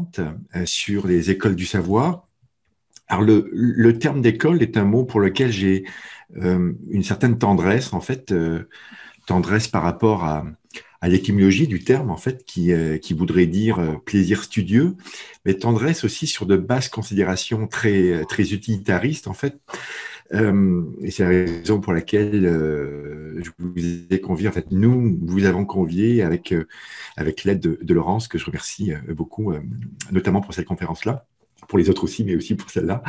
intéressante sur les écoles du savoir. Alors, le, terme d'école est un mot pour lequel j'ai une certaine tendresse, en fait, tendresse par rapport à, l'étymologie du terme, en fait, qui, euh, qui voudrait dire euh, plaisir studieux, mais tendresse aussi sur de basses considérations très, très utilitaristes, en fait. Euh, et c'est la raison pour laquelle je vous ai convié, en fait, nous vous avons convié avec, avec l'aide de, de, Laurence, que je remercie beaucoup, notamment pour cette conférence-là pour les autres aussi, mais aussi pour celle-là.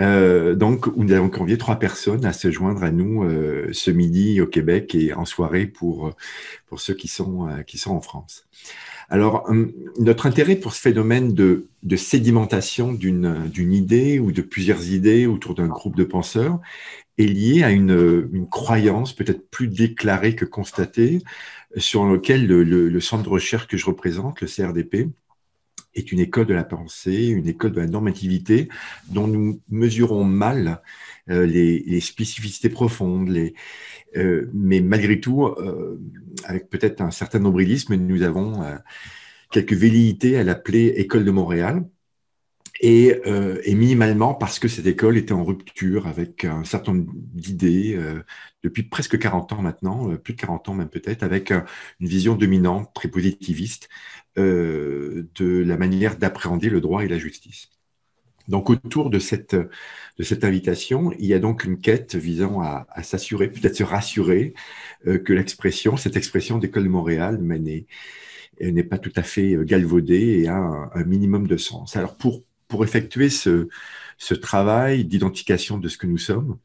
Euh, donc, nous avons convié trois personnes à se joindre à nous euh, ce midi au Québec et en soirée pour, pour ceux qui sont, euh, qui sont en France. Alors, hum, notre intérêt pour ce phénomène de, sédimentation d'une idée ou de plusieurs idées autour d'un groupe de penseurs est lié à une, croyance peut-être plus déclarée que constatée sur lequel le, le, le centre de recherche que je représente, le CRDP, est une école de la pensée, une école de la normativité dont nous mesurons mal euh, les, spécificités profondes, euh, mais malgré tout, euh, avec peut-être un certain nombrilisme, nous avons quelques velléités à l'appeler École de Montréal. Et, minimalement parce que cette école était en rupture avec un certain nombre d'idées depuis presque 40 ans maintenant, plus de 40 ans même peut-être, avec une vision dominante, très positiviste, de la manière d'appréhender le droit et la justice. Donc autour de cette, invitation, il y a donc une quête visant à, s'assurer, peut-être se rassurer euh, que l'expression, cette expression d'école de Montréal, n'est pas tout à fait euh, galvaudée et a un, minimum de sens. Alors pour, pour effectuer ce, travail d'identification de ce que nous sommes,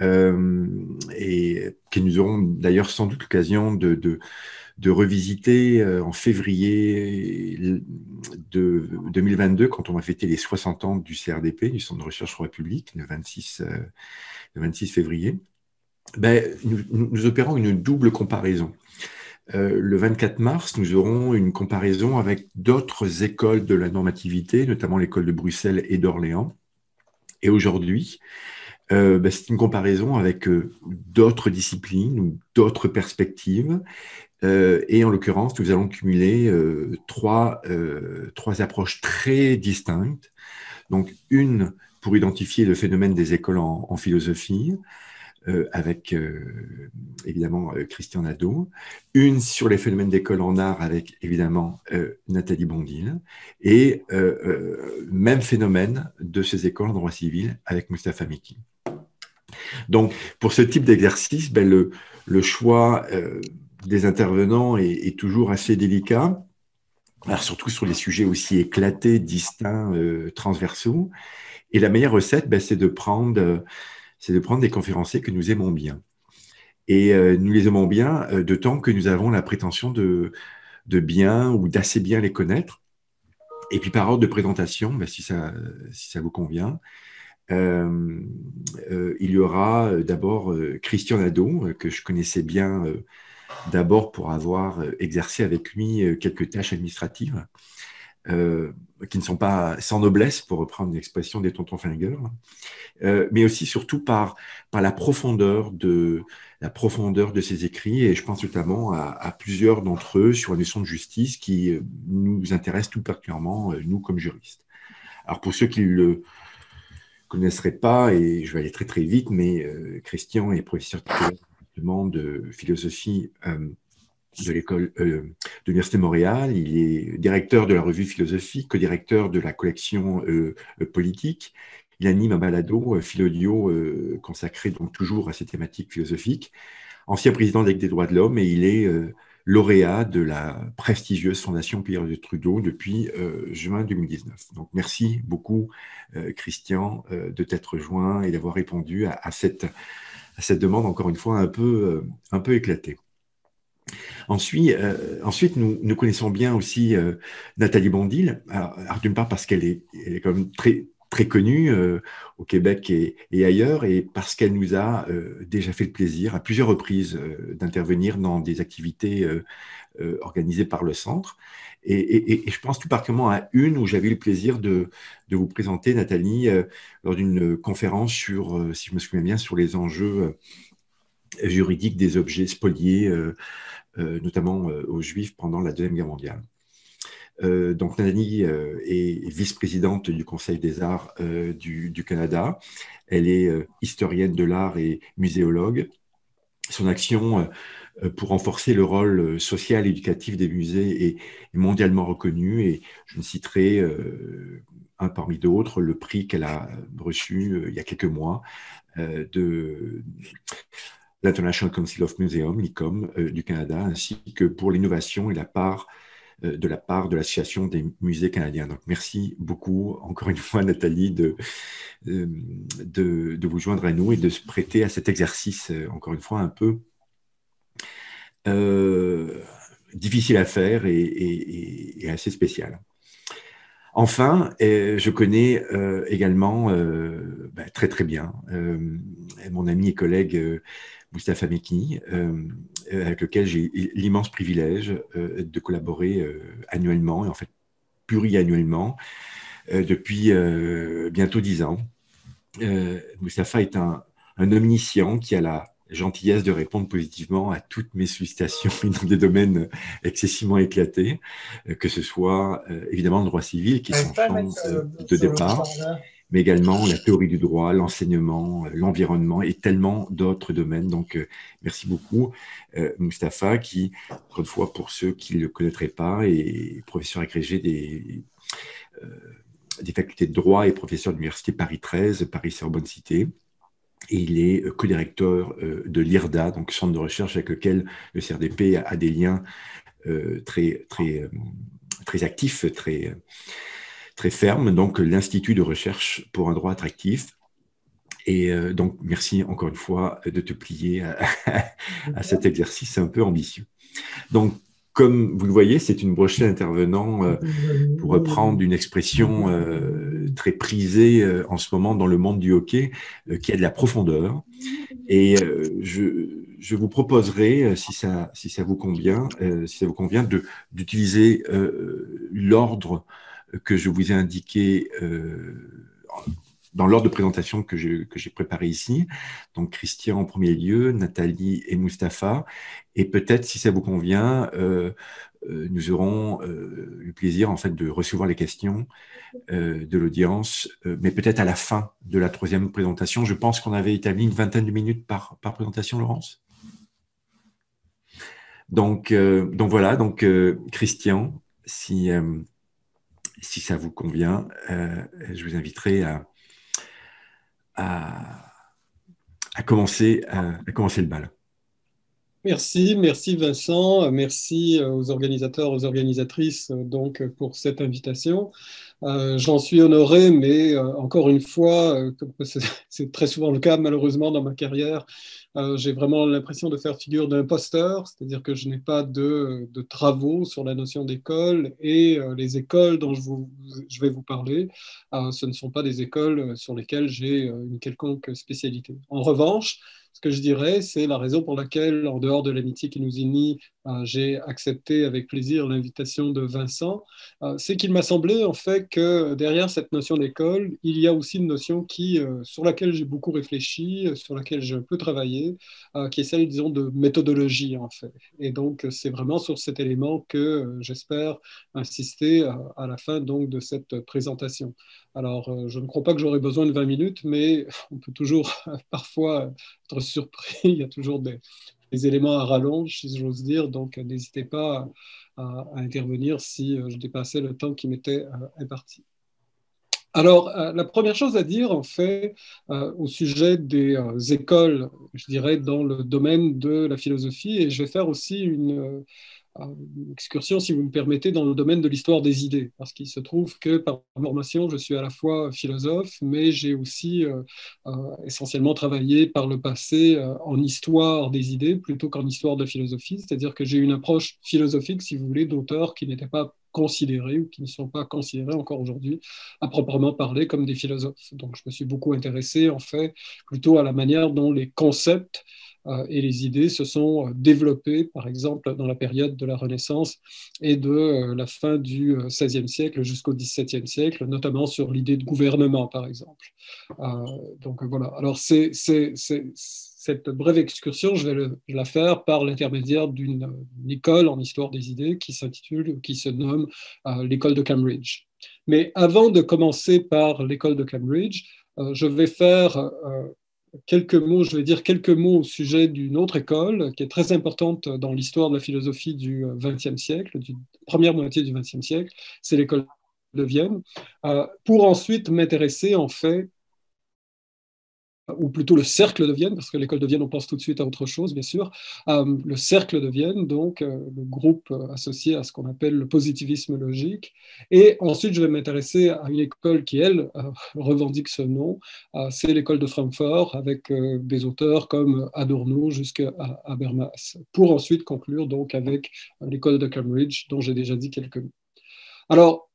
et que nous aurons d'ailleurs sans doute l'occasion de, de revisiter euh, en février de 2022, quand on va fêter les 60 ans du CRDP, du Centre de recherche sur la République, le 26, euh, le 26 février, ben, nous, opérons une double comparaison. Euh, le 24 mars, nous aurons une comparaison avec d'autres écoles de la normativité, notamment l'école de Bruxelles et d'Orléans. Et aujourd'hui, euh, ben, c'est une comparaison avec d'autres disciplines ou d'autres perspectives euh, et en l'occurrence, nous allons cumuler euh, trois, euh, trois approches très distinctes. Donc, une pour identifier le phénomène des écoles en, philosophie, avec évidemment Christian Nadeau, une sur les phénomènes d'école en art avec évidemment Nathalie Bondil, et même phénomène de ces écoles en droit civil avec Mustafa Miki. Donc, pour ce type d'exercice, ben, le, choix des intervenants est, toujours assez délicat, surtout sur les sujets aussi éclatés, distincts, euh, transversaux. Et la meilleure recette, ben, c'est de prendre, c'est de prendre des conférenciers que nous aimons bien. Et euh, nous les aimons bien euh, de temps que nous avons la prétention de, de bien ou d'assez bien les connaître. Et puis par ordre de présentation, ben, si, ça, si ça vous convient, il y aura d'abord Christian Nadeau, que je connaissais bien D'abord pour avoir euh, exercé avec lui euh, quelques tâches administratives euh, qui ne sont pas sans noblesse, pour reprendre l'expression des tontons flingueurs, mais aussi surtout par, la profondeur de la profondeur de ses écrits, et je pense notamment à, plusieurs d'entre eux sur la notion de justice qui nous intéressent tout particulièrement, nous comme juristes. Alors pour ceux qui le connaisseraient pas, et je vais aller très très vite, mais Christian est professeur de philosophie euh, de l'école euh, de l'Université Montréal. Il est directeur de la revue philosophique, co-directeur de la collection euh, politique. Il anime un balado Philodio consacré donc toujours à ces thématiques philosophiques. Ancien président de des droits de l'homme et il est lauréat de la prestigieuse Fondation Pierre de Trudeau depuis juin 2019. Donc merci beaucoup Christian de t'être joint et d'avoir répondu à cette cette demande, encore une fois, un peu, euh, un peu éclatée. Ensuite, euh, ensuite nous, nous, connaissons bien aussi euh, Nathalie Bondil, d'une part parce qu'elle est, elle est quand même très, très connue au Québec et, ailleurs, et parce qu'elle nous a déjà fait le plaisir à plusieurs reprises d'intervenir dans des activités organisées par le centre. Et, je pense tout particulièrement à une où j'avais eu le plaisir de, vous présenter, Nathalie, euh, lors d'une conférence sur, euh, si je me souviens bien, sur les enjeux euh, juridiques des objets spoliés, notamment aux Juifs pendant la Deuxième Guerre mondiale. Donc Nathalie est vice-présidente du Conseil des arts du, du, Canada. Elle est historienne de l'art et muséologue. Son action pour renforcer le rôle social et éducatif des musées est, mondialement reconnue et je ne citerai un parmi d'autres, le prix qu'elle a reçu il y a quelques mois de l'International Council of Museums, l'ICOM, euh, du Canada, ainsi que pour l'innovation et la part euh, de la part de l'Association des musées canadiens. Donc, merci beaucoup, encore une fois, Nathalie, de, euh, de, vous joindre à nous et de se prêter à cet exercice, encore une fois, un peu difficile à faire et, assez spécial. Enfin, je connais également bah, très très bien mon ami et collègue Moustapha Mekini, euh, avec lequel j'ai l'immense privilège euh, de collaborer euh, annuellement, et en fait pluriannuellement, depuis bientôt dix ans. Moustapha est un, un omniscient qui a la gentillesse de répondre positivement à toutes mes sollicitations dans des domaines excessivement éclatés, que ce soit évidemment le droit civil, qui est son champ de départ, mais également la théorie du droit, l'enseignement, euh, l'environnement et tellement d'autres domaines. Donc, euh, merci beaucoup, euh, Mustapha, qui, encore une fois, pour ceux qui ne le connaîtraient pas, est professeur agrégé des, des facultés de droit et professeur de l'Université Paris 13, Paris-Sorbonne Cité. Et il est co-directeur de l'IRDA, donc centre de recherche avec lequel le CRDP a, des liens très, très, très actifs, très très ferme, donc l'Institut de recherche pour un droit attractif. Et euh, donc, merci encore une fois de te plier à, cet exercice un peu ambitieux. Donc, comme vous le voyez, c'est une brochette intervenant euh, pour reprendre une expression euh, très prisée en ce moment dans le monde du hockey, qui a de la profondeur. Et je, je, vous proposerai, si ça, si ça vous convient, si ça vous convient, d'utiliser l'ordre que je vous ai indiqué euh, dans l'ordre de présentation que j'ai préparé ici. Donc Christian en premier lieu, Nathalie et Mustapha. Et peut-être, si ça vous convient, euh, euh, nous aurons le plaisir en fait de recevoir les questions de l'audience, mais peut-être à la fin de la troisième présentation. Je pense qu'on avait établi une vingtaine de minutes par, par présentation, Laurence. Donc, donc voilà, donc Christian, si si ça vous convient, euh, je vous inviterai à, à, commencer, à, commencer le bal. Merci, merci Vincent, merci aux organisateurs, aux organisatrices donc pour cette invitation. Euh, j'en suis honoré, mais euh, encore une fois, c'est très souvent le cas malheureusement dans ma carrière, euh, j'ai vraiment l'impression de faire figure d'imposteur, c'est-à-dire que je n'ai pas de, travaux sur la notion d'école et euh, les écoles dont je, vais vous parler, euh, ce ne sont pas des écoles sur lesquelles j'ai une quelconque spécialité. En revanche, ce que je dirais, c'est la raison pour laquelle, en dehors de l'amitié qui nous unit, euh, j'ai accepté avec plaisir l'invitation de Vincent, euh, c'est qu'il m'a semblé en fait que derrière cette notion d'école, il y a aussi une notion qui, euh, sur laquelle j'ai beaucoup réfléchi, sur laquelle je peux travailler, qui est celle, disons, de méthodologie en fait. Et donc, c'est vraiment sur cet élément que j'espère insister à, la fin donc de cette présentation. Alors, je ne crois pas que j'aurai besoin de 20 minutes, mais on peut toujours parfois être surpris. Il y a toujours des, éléments à rallonge, si j'ose dire. Donc, n'hésitez pas à, intervenir si euh, je dépassais le temps qui m'était euh, imparti. Alors, euh, la première chose à dire, en fait, au sujet des écoles, je dirais, dans le domaine de la philosophie, et je vais faire aussi une excursion, si vous me permettez, dans le domaine de l'histoire des idées, parce qu'il se trouve que par formation, je suis à la fois philosophe, mais j'ai aussi euh, euh, essentiellement travaillé par le passé euh, en histoire des idées plutôt qu'en histoire de philosophie, c'est-à-dire que j'ai une approche philosophique, si vous voulez, d'auteurs qui n'étaient pas considérés ou qui ne sont pas considérés encore aujourd'hui à proprement parler comme des philosophes. Donc je me suis beaucoup intéressé en fait plutôt à la manière dont les concepts euh, et les idées se sont euh, développées, par exemple, dans la période de la Renaissance et de euh, la fin du XVIe siècle jusqu'au XVIIe siècle, notamment sur l'idée de gouvernement, par exemple. donc voilà. Alors c'est cette brève excursion, je vais la faire par l'intermédiaire d'une école en histoire des idées qui s'intitule, qui se nomme l'école de Cambridge. Mais avant de commencer par l'école de Cambridge, je vais faire quelques mots, je vais dire quelques mots au sujet d'une autre école qui est très importante dans l'histoire de la philosophie du XXe siècle, du première moitié du XXe siècle, c'est l'école de Vienne, euh, pour ensuite m'intéresser en fait ou plutôt le cercle de Vienne, parce que l'école de Vienne, on pense tout de suite à autre chose, bien sûr. Euh, le cercle de Vienne, donc euh, le groupe associé à ce qu'on appelle le positivisme logique. Et ensuite, je vais m'intéresser à une école qui, elle, revendique ce nom. C'est l'école de Francfort, avec des auteurs comme Adorno jusqu'à Habermas, pour ensuite conclure donc avec l'école de Cambridge, dont j'ai déjà dit quelques mots. Alors,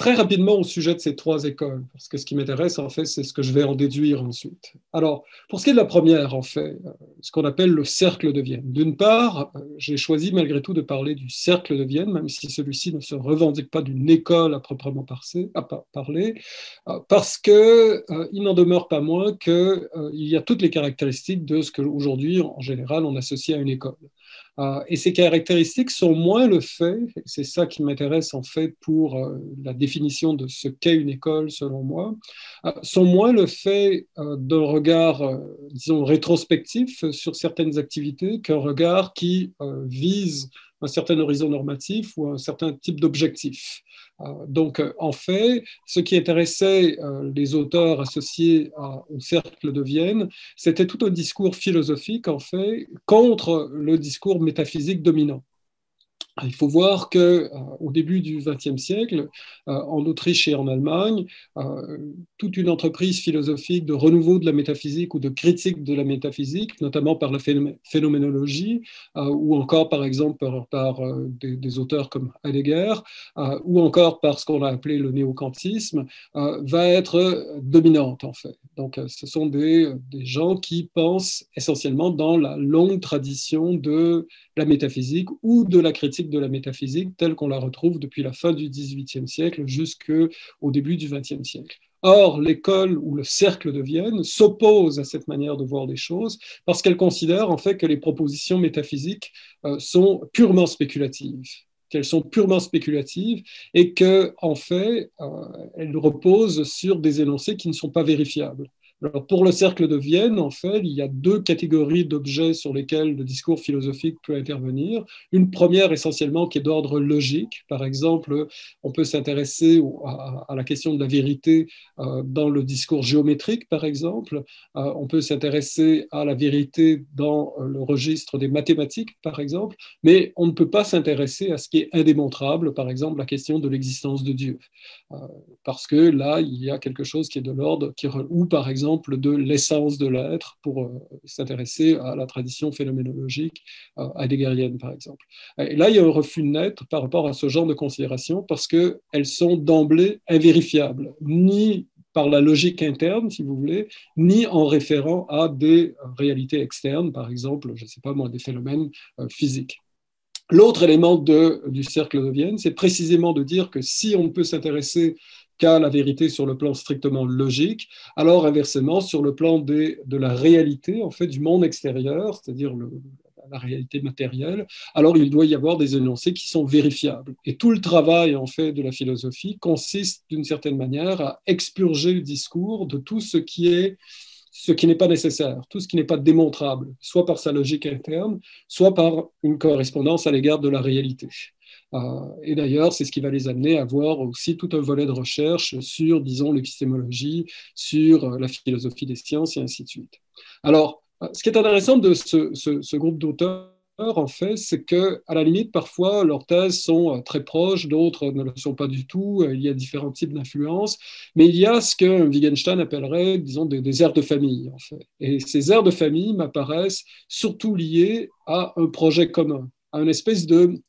Très rapidement au sujet de ces trois écoles, parce que ce qui m'intéresse, en fait, c'est ce que je vais en déduire ensuite. Alors, pour ce qui est de la première, en fait, euh, ce qu'on appelle le cercle de Vienne. D'une part, euh, j'ai choisi malgré tout de parler du cercle de Vienne, même si celui-ci ne se revendique pas d'une école à proprement parler, euh, parce qu'il il n'en demeure pas moins qu'il y a toutes les caractéristiques de ce qu'aujourd'hui, en général, on associe à une école. Euh, et ces caractéristiques sont moins le fait, c'est ça qui m'intéresse en fait pour euh, la définition de ce qu'est une école selon moi, euh, sont moins le fait d'un regard, disons, rétrospectif sur certaines activités qu'un regard qui vise un certain horizon normatif ou un certain type d'objectif. Euh, donc, euh, en fait, ce qui intéressait euh, les auteurs associés au Cercle de Vienne, c'était tout un discours philosophique, en fait, contre le discours métaphysique dominant. Il faut voir que au début du XXe siècle, en Autriche et en Allemagne, toute une entreprise philosophique de renouveau de la métaphysique ou de critique de la métaphysique, notamment par la phénoménologie, ou encore par exemple par, des, auteurs comme Heidegger, ou encore par ce qu'on a appelé le néocantisme, va être dominante en fait. Donc, ce sont des, des gens qui pensent essentiellement dans la longue tradition de la métaphysique ou de la critique de la métaphysique telle qu'on la retrouve depuis la fin du XVIIIe siècle jusqu'au début du XXe siècle. Or, l'école ou le cercle de Vienne s'oppose à cette manière de voir les choses parce qu'elle considère en fait que les propositions métaphysiques euh, sont purement spéculatives qu'elles sont purement spéculatives et que, en fait, euh, elles reposent sur des énoncés qui ne sont pas vérifiables pour le cercle de Vienne, en fait, il y a deux catégories d'objets sur lesquels le discours philosophique peut intervenir. Une première essentiellement qui est d'ordre logique. Par exemple, on peut s'intéresser à, la question de la vérité euh, dans le discours géométrique, par exemple. Euh, on peut s'intéresser à la vérité dans le registre des mathématiques, par exemple. Mais on ne peut pas s'intéresser à ce qui est indémontrable, par exemple la question de l'existence de Dieu. Euh, parce que là, il y a quelque chose qui est de l'ordre, ou par exemple, de l'essence de l'être pour euh, s'intéresser à la tradition phénoménologique euh, par exemple. Et là, il y a un refus net par rapport à ce genre de considérations parce qu'elles sont d'emblée invérifiables, ni par la logique interne, si vous voulez, ni en référant à des réalités externes, par exemple, je ne sais pas moi, des phénomènes euh, physiques. L'autre élément de, du cercle de Vienne, c'est précisément de dire que si on peut s'intéresser la vérité sur le plan strictement logique, alors inversement, sur le plan de la réalité, en fait, du monde extérieur, c'est-à-dire la réalité matérielle, alors il doit y avoir des énoncés qui sont vérifiables. Et tout le travail, en fait, de la philosophie consiste, d'une certaine manière, à expurger le discours de tout ce qui est ce qui n'est pas nécessaire, tout ce qui n'est pas démontrable, soit par sa logique interne, soit par une correspondance à l'égard de la réalité. Euh, et d'ailleurs, c'est ce qui va les amener à voir aussi tout un volet de recherche sur, disons, l'épistémologie, sur euh, la philosophie des sciences et ainsi de suite. Alors, euh, ce qui est intéressant de ce, groupe d'auteurs, en fait, c'est que, à la limite, parfois, leurs thèses sont très proches, d'autres ne le sont pas du tout. Il y a différents types d'influences, mais il y a ce que Wittgenstein appellerait, disons, des, des aires de famille, en fait. Et ces aires de famille m'apparaissent surtout liées à un projet commun, à une espèce de,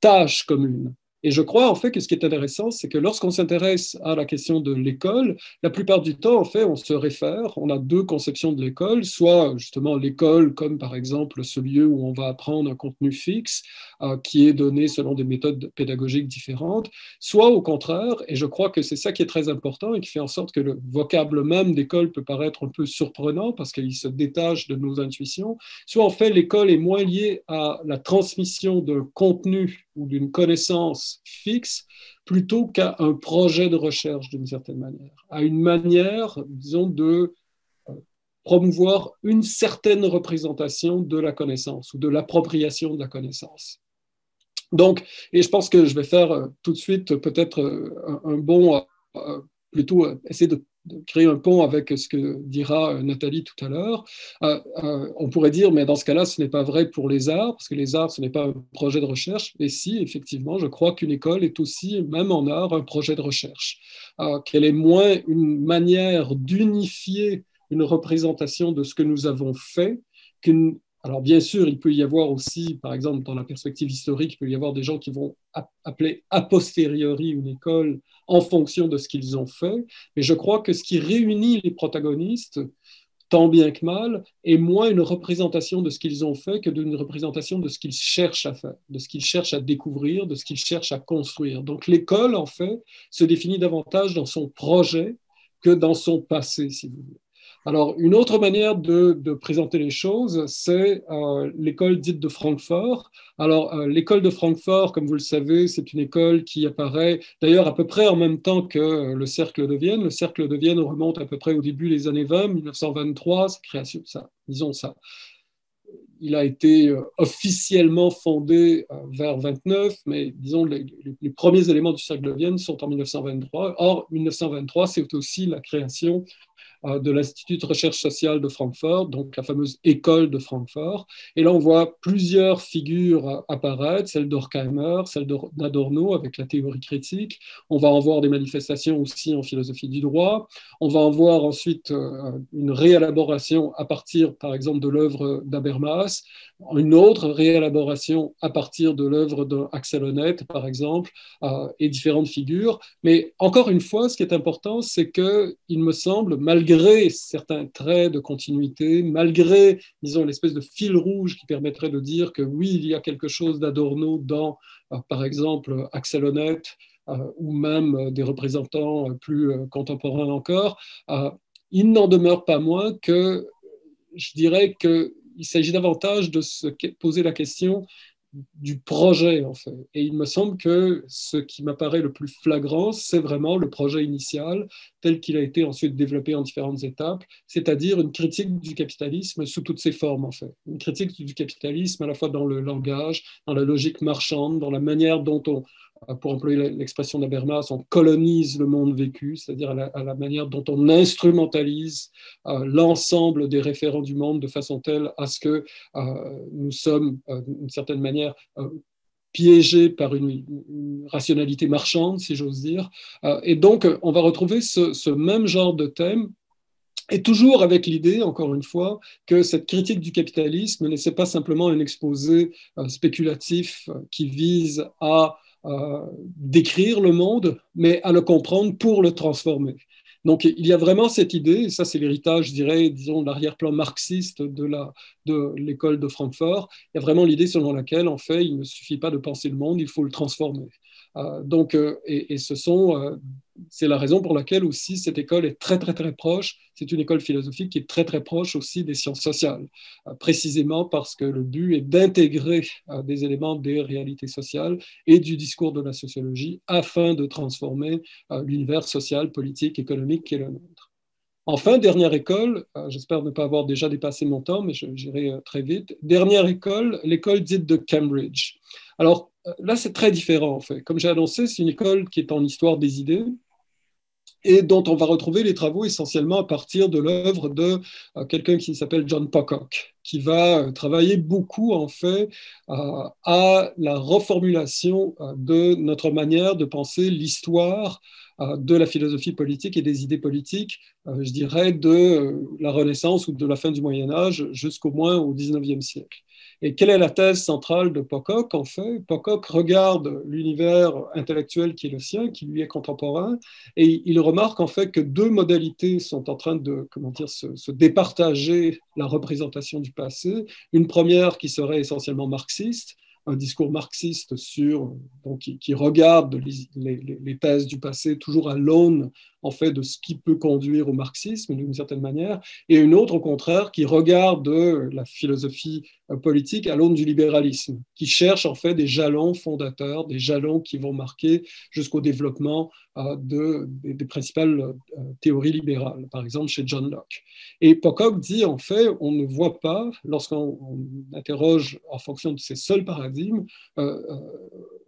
tâche commune. Et je crois en fait que ce qui est intéressant, c'est que lorsqu'on s'intéresse à la question de l'école, la plupart du temps, en fait, on se réfère, on a deux conceptions de l'école, soit justement l'école comme par exemple ce lieu où on va apprendre un contenu fixe euh, qui est donné selon des méthodes pédagogiques différentes, soit au contraire, et je crois que c'est ça qui est très important et qui fait en sorte que le vocable même d'école peut paraître un peu surprenant parce qu'il se détache de nos intuitions, soit en fait l'école est moins liée à la transmission de contenu ou d'une connaissance fixe plutôt qu'à un projet de recherche d'une certaine manière, à une manière, disons, de euh, promouvoir une certaine représentation de la connaissance ou de l'appropriation de la connaissance. Donc, et je pense que je vais faire euh, tout de suite peut-être euh, un, bon, plutôt essayer de de créer un pont avec ce que dira euh, Nathalie tout à l'heure. Euh, euh, on pourrait dire, mais dans ce cas-là, ce n'est pas vrai pour les arts, parce que les arts, ce n'est pas un projet de recherche. Et si, effectivement, je crois qu'une école est aussi, même en art, un projet de recherche, qu'elle est moins une manière d'unifier une représentation de ce que nous avons fait qu'une alors bien sûr, il peut y avoir aussi, par exemple, dans la perspective historique, il peut y avoir des gens qui vont appeler a posteriori une école en fonction de ce qu'ils ont fait, mais je crois que ce qui réunit les protagonistes, tant bien que mal, est moins une représentation de ce qu'ils ont fait que d'une représentation de ce qu'ils cherchent à faire, de ce qu'ils cherchent à découvrir, de ce qu'ils cherchent à construire. Donc l'école, en fait, se définit davantage dans son projet que dans son passé, si vous voulez. Alors, une autre manière de, présenter les choses, c'est euh, l'école dite de Francfort. Alors, euh, l'école de Francfort, comme vous le savez, c'est une école qui apparaît d'ailleurs à peu près en même temps que euh, le Cercle de Vienne. Le Cercle de Vienne remonte à peu près au début des années 20, 1923, sa création, ça, disons ça. Il a été officiellement fondé vers 29, mais disons les, premiers éléments du Cercle de Vienne sont en 1923. Or, 1923, c'est aussi la création de l'Institut de recherche sociale de Francfort, donc la fameuse école de Francfort. Et là, on voit plusieurs figures apparaître, celle d'Horkheimer, celle d'Adorno avec la théorie critique. On va en voir des manifestations aussi en philosophie du droit. On va en voir ensuite euh, une réélaboration à partir, par exemple, de l'œuvre d'Habermas, une autre réélaboration à partir de l'œuvre d'Axel Honneth, par exemple, euh, et différentes figures. Mais encore une fois, ce qui est important, c'est que, il me semble, malgré certains traits de continuité, malgré, disons, l'espèce de fil rouge qui permettrait de dire que oui, il y a quelque chose d'Adorno dans, euh, par exemple, Axel Honneth, euh, ou même des représentants plus contemporains encore, il n'en demeure pas moins que je dirais que il s'agit davantage de se poser la question du projet, en fait. Et il me semble que ce qui m'apparaît le plus flagrant, c'est vraiment le projet initial, tel qu'il a été ensuite développé en différentes étapes, c'est-à-dire une critique du capitalisme sous toutes ses formes, en fait. Une critique du capitalisme à la fois dans le langage, dans la logique marchande, dans la manière dont on, pour employer l'expression d'Habermas, on colonise le monde vécu, c'est-à-dire à, la manière dont on instrumentalise euh, l'ensemble des référents du monde de façon telle à ce que euh, nous sommes, d'une certaine manière, piégés par une, rationalité marchande, si j'ose dire. et donc, on va retrouver ce même genre de thème et toujours avec l'idée, encore une fois, que cette critique du capitalisme n'est pas simplement un exposé spéculatif qui vise à décrire le monde, mais à le comprendre pour le transformer. Donc il y a vraiment cette idée, et ça c'est l'héritage, je dirais, disons, l'arrière-plan marxiste de, la, de l'école de Francfort, il y a vraiment l'idée selon laquelle, en fait, il ne suffit pas de penser le monde, il faut le transformer. Euh, donc, euh, et, ce sont, euh, c'est la raison pour laquelle aussi cette école est très très très proche. C'est une école philosophique qui est très très proche aussi des sciences sociales, précisément parce que le but est d'intégrer des éléments des réalités sociales et du discours de la sociologie afin de transformer l'univers social, politique, économique qui est le nôtre. Enfin, dernière école, j'espère ne pas avoir déjà dépassé mon temps, mais j'irai très vite. Dernière école, l'école dite de Cambridge. Alors, là, c'est très différent, en fait. Comme j'ai annoncé, c'est une école qui est en histoire des idées et dont on va retrouver les travaux essentiellement à partir de l'œuvre de euh, quelqu'un qui s'appelle John Pocock, qui va euh, travailler beaucoup, en fait, euh, à la reformulation de notre manière de penser l'histoire de la philosophie politique et des idées politiques, je dirais, de la Renaissance ou de la fin du Moyen Âge jusqu'au moins au XIXe siècle. Et quelle est la thèse centrale de Pocock En fait, Pocock regarde l'univers intellectuel qui est le sien, qui lui est contemporain, et il remarque en fait que deux modalités sont en train de comment dire, se départager la représentation du passé. Une première qui serait essentiellement marxiste, un discours marxiste sur, donc, qui, regarde les, les, thèses du passé toujours à l'aune en fait de ce qui peut conduire au marxisme d'une certaine manière, et une autre au contraire qui regarde la philosophie euh, politique à l'aune du libéralisme, qui cherche en fait des jalons fondateurs, des jalons qui vont marquer jusqu'au développement euh, de, des, principales euh, théories libérales, par exemple chez John Locke. Et Pocock dit en fait, on ne voit pas, lorsqu'on interroge en fonction de ces seuls paradigmes,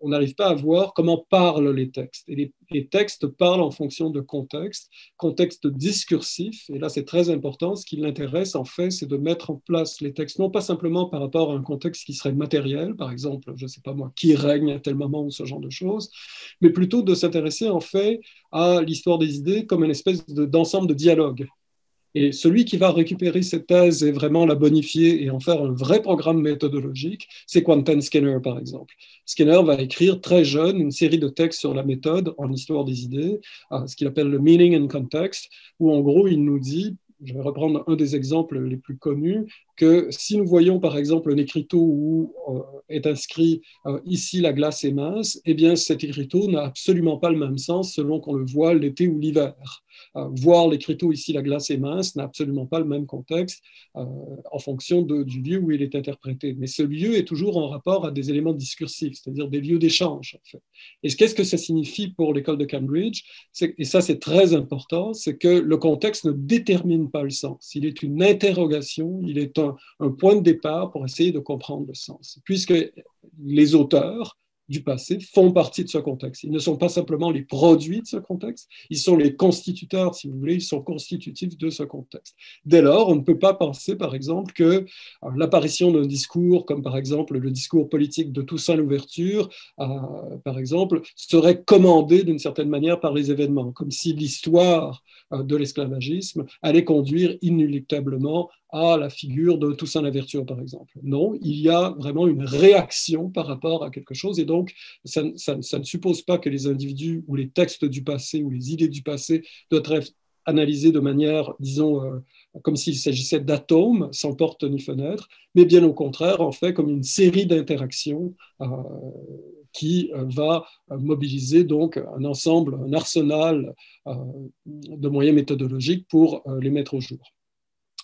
on n'arrive pas à voir comment parlent les textes. Et les, les textes parlent en fonction de contexte, discursif. Et là, c'est très important. Ce qui l'intéresse, en fait, c'est de mettre en place les textes, non pas simplement par rapport à un contexte qui serait matériel, par exemple, je ne sais pas moi, qui règne à tel moment ou ce genre de choses, mais plutôt de s'intéresser, en fait, à l'histoire des idées comme une espèce d'ensemble de, de dialogue. Et celui qui va récupérer cette thèse et vraiment la bonifier et en faire un vrai programme méthodologique, c'est Quentin Skinner, par exemple. Skinner va écrire très jeune une série de textes sur la méthode en histoire des idées, ce qu'il appelle le meaning and context, où en gros il nous dit, je vais reprendre un des exemples les plus connus, que si nous voyons par exemple un écriteau où euh, est inscrit euh, ici la glace est mince, eh bien cet écriteau n'a absolument pas le même sens selon qu'on le voit l'été ou l'hiver. Euh, voir l'écriteau ici la glace est mince n'a absolument pas le même contexte en fonction du lieu où il est interprété. Mais ce lieu est toujours en rapport à des éléments discursifs, c'est-à-dire des lieux d'échange. En fait. Et qu'est-ce que ça signifie pour l'école de Cambridge? Et ça c'est très important, c'est que le contexte ne détermine pas le sens. Il est une interrogation, il est un un, point de départ pour essayer de comprendre le sens. Puisque les auteurs du passé font partie de ce contexte. Ils ne sont pas simplement les produits de ce contexte, ils sont les constituteurs, si vous voulez, ils sont constitutifs de ce contexte. Dès lors, on ne peut pas penser, par exemple, que euh, l'apparition d'un discours, comme par exemple le discours politique de Toussaint l'ouverture, euh, par exemple, serait commandé d'une certaine manière par les événements, comme si l'histoire euh, de l'esclavagisme allait conduire inéluctablement à la figure de Toussaint l'ouverture, par exemple. Non, il y a vraiment une réaction par rapport à quelque chose, et donc ça, ne suppose pas que les individus ou les textes du passé ou les idées du passé doivent être analysés de manière, disons, euh, comme s'il s'agissait d'atomes sans porte ni fenêtre, mais bien au contraire, en fait, comme une série d'interactions euh, qui euh, va mobiliser donc un ensemble, un arsenal de moyens méthodologiques pour les mettre au jour.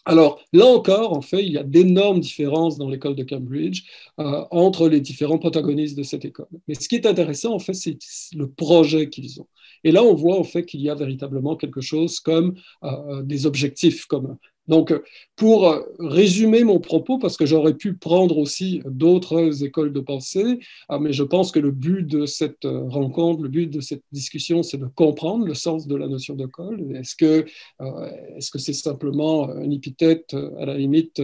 Alors là encore, en fait, il y a d'énormes différences dans l'école de Cambridge euh, entre les différents protagonistes de cette école. Mais ce qui est intéressant, en fait, c'est le projet qu'ils ont. Et là, on voit en fait qu'il y a véritablement quelque chose comme euh, des objectifs communs. Donc, pour euh, résumer mon propos, parce que j'aurais pu prendre aussi d'autres écoles de pensée, ah, mais je pense que le but de cette euh, rencontre, le but de cette discussion, c'est de comprendre le sens de la notion d'école. Est-ce que euh, est-ce que c'est simplement une épithète à la limite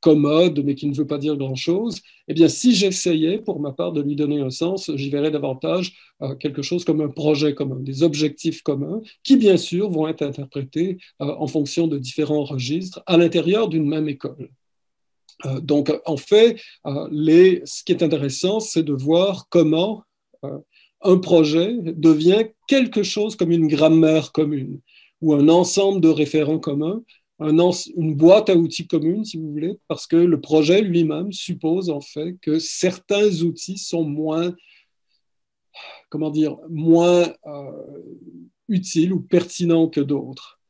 commode, mais qui ne veut pas dire grand-chose Eh bien, si j'essayais, pour ma part, de lui donner un sens, j'y verrais davantage quelque chose comme un projet commun, des objectifs communs, qui bien sûr vont être interprétés en fonction de différents registres à l'intérieur d'une même école. Euh, donc, en fait, euh, ce qui est intéressant, c'est de voir comment euh, un projet devient quelque chose comme une grammaire commune ou un ensemble de référents communs, un une boîte à outils commune, si vous voulez, parce que le projet lui-même suppose en fait que certains outils sont moins, comment dire, moins utiles ou pertinents que d'autres.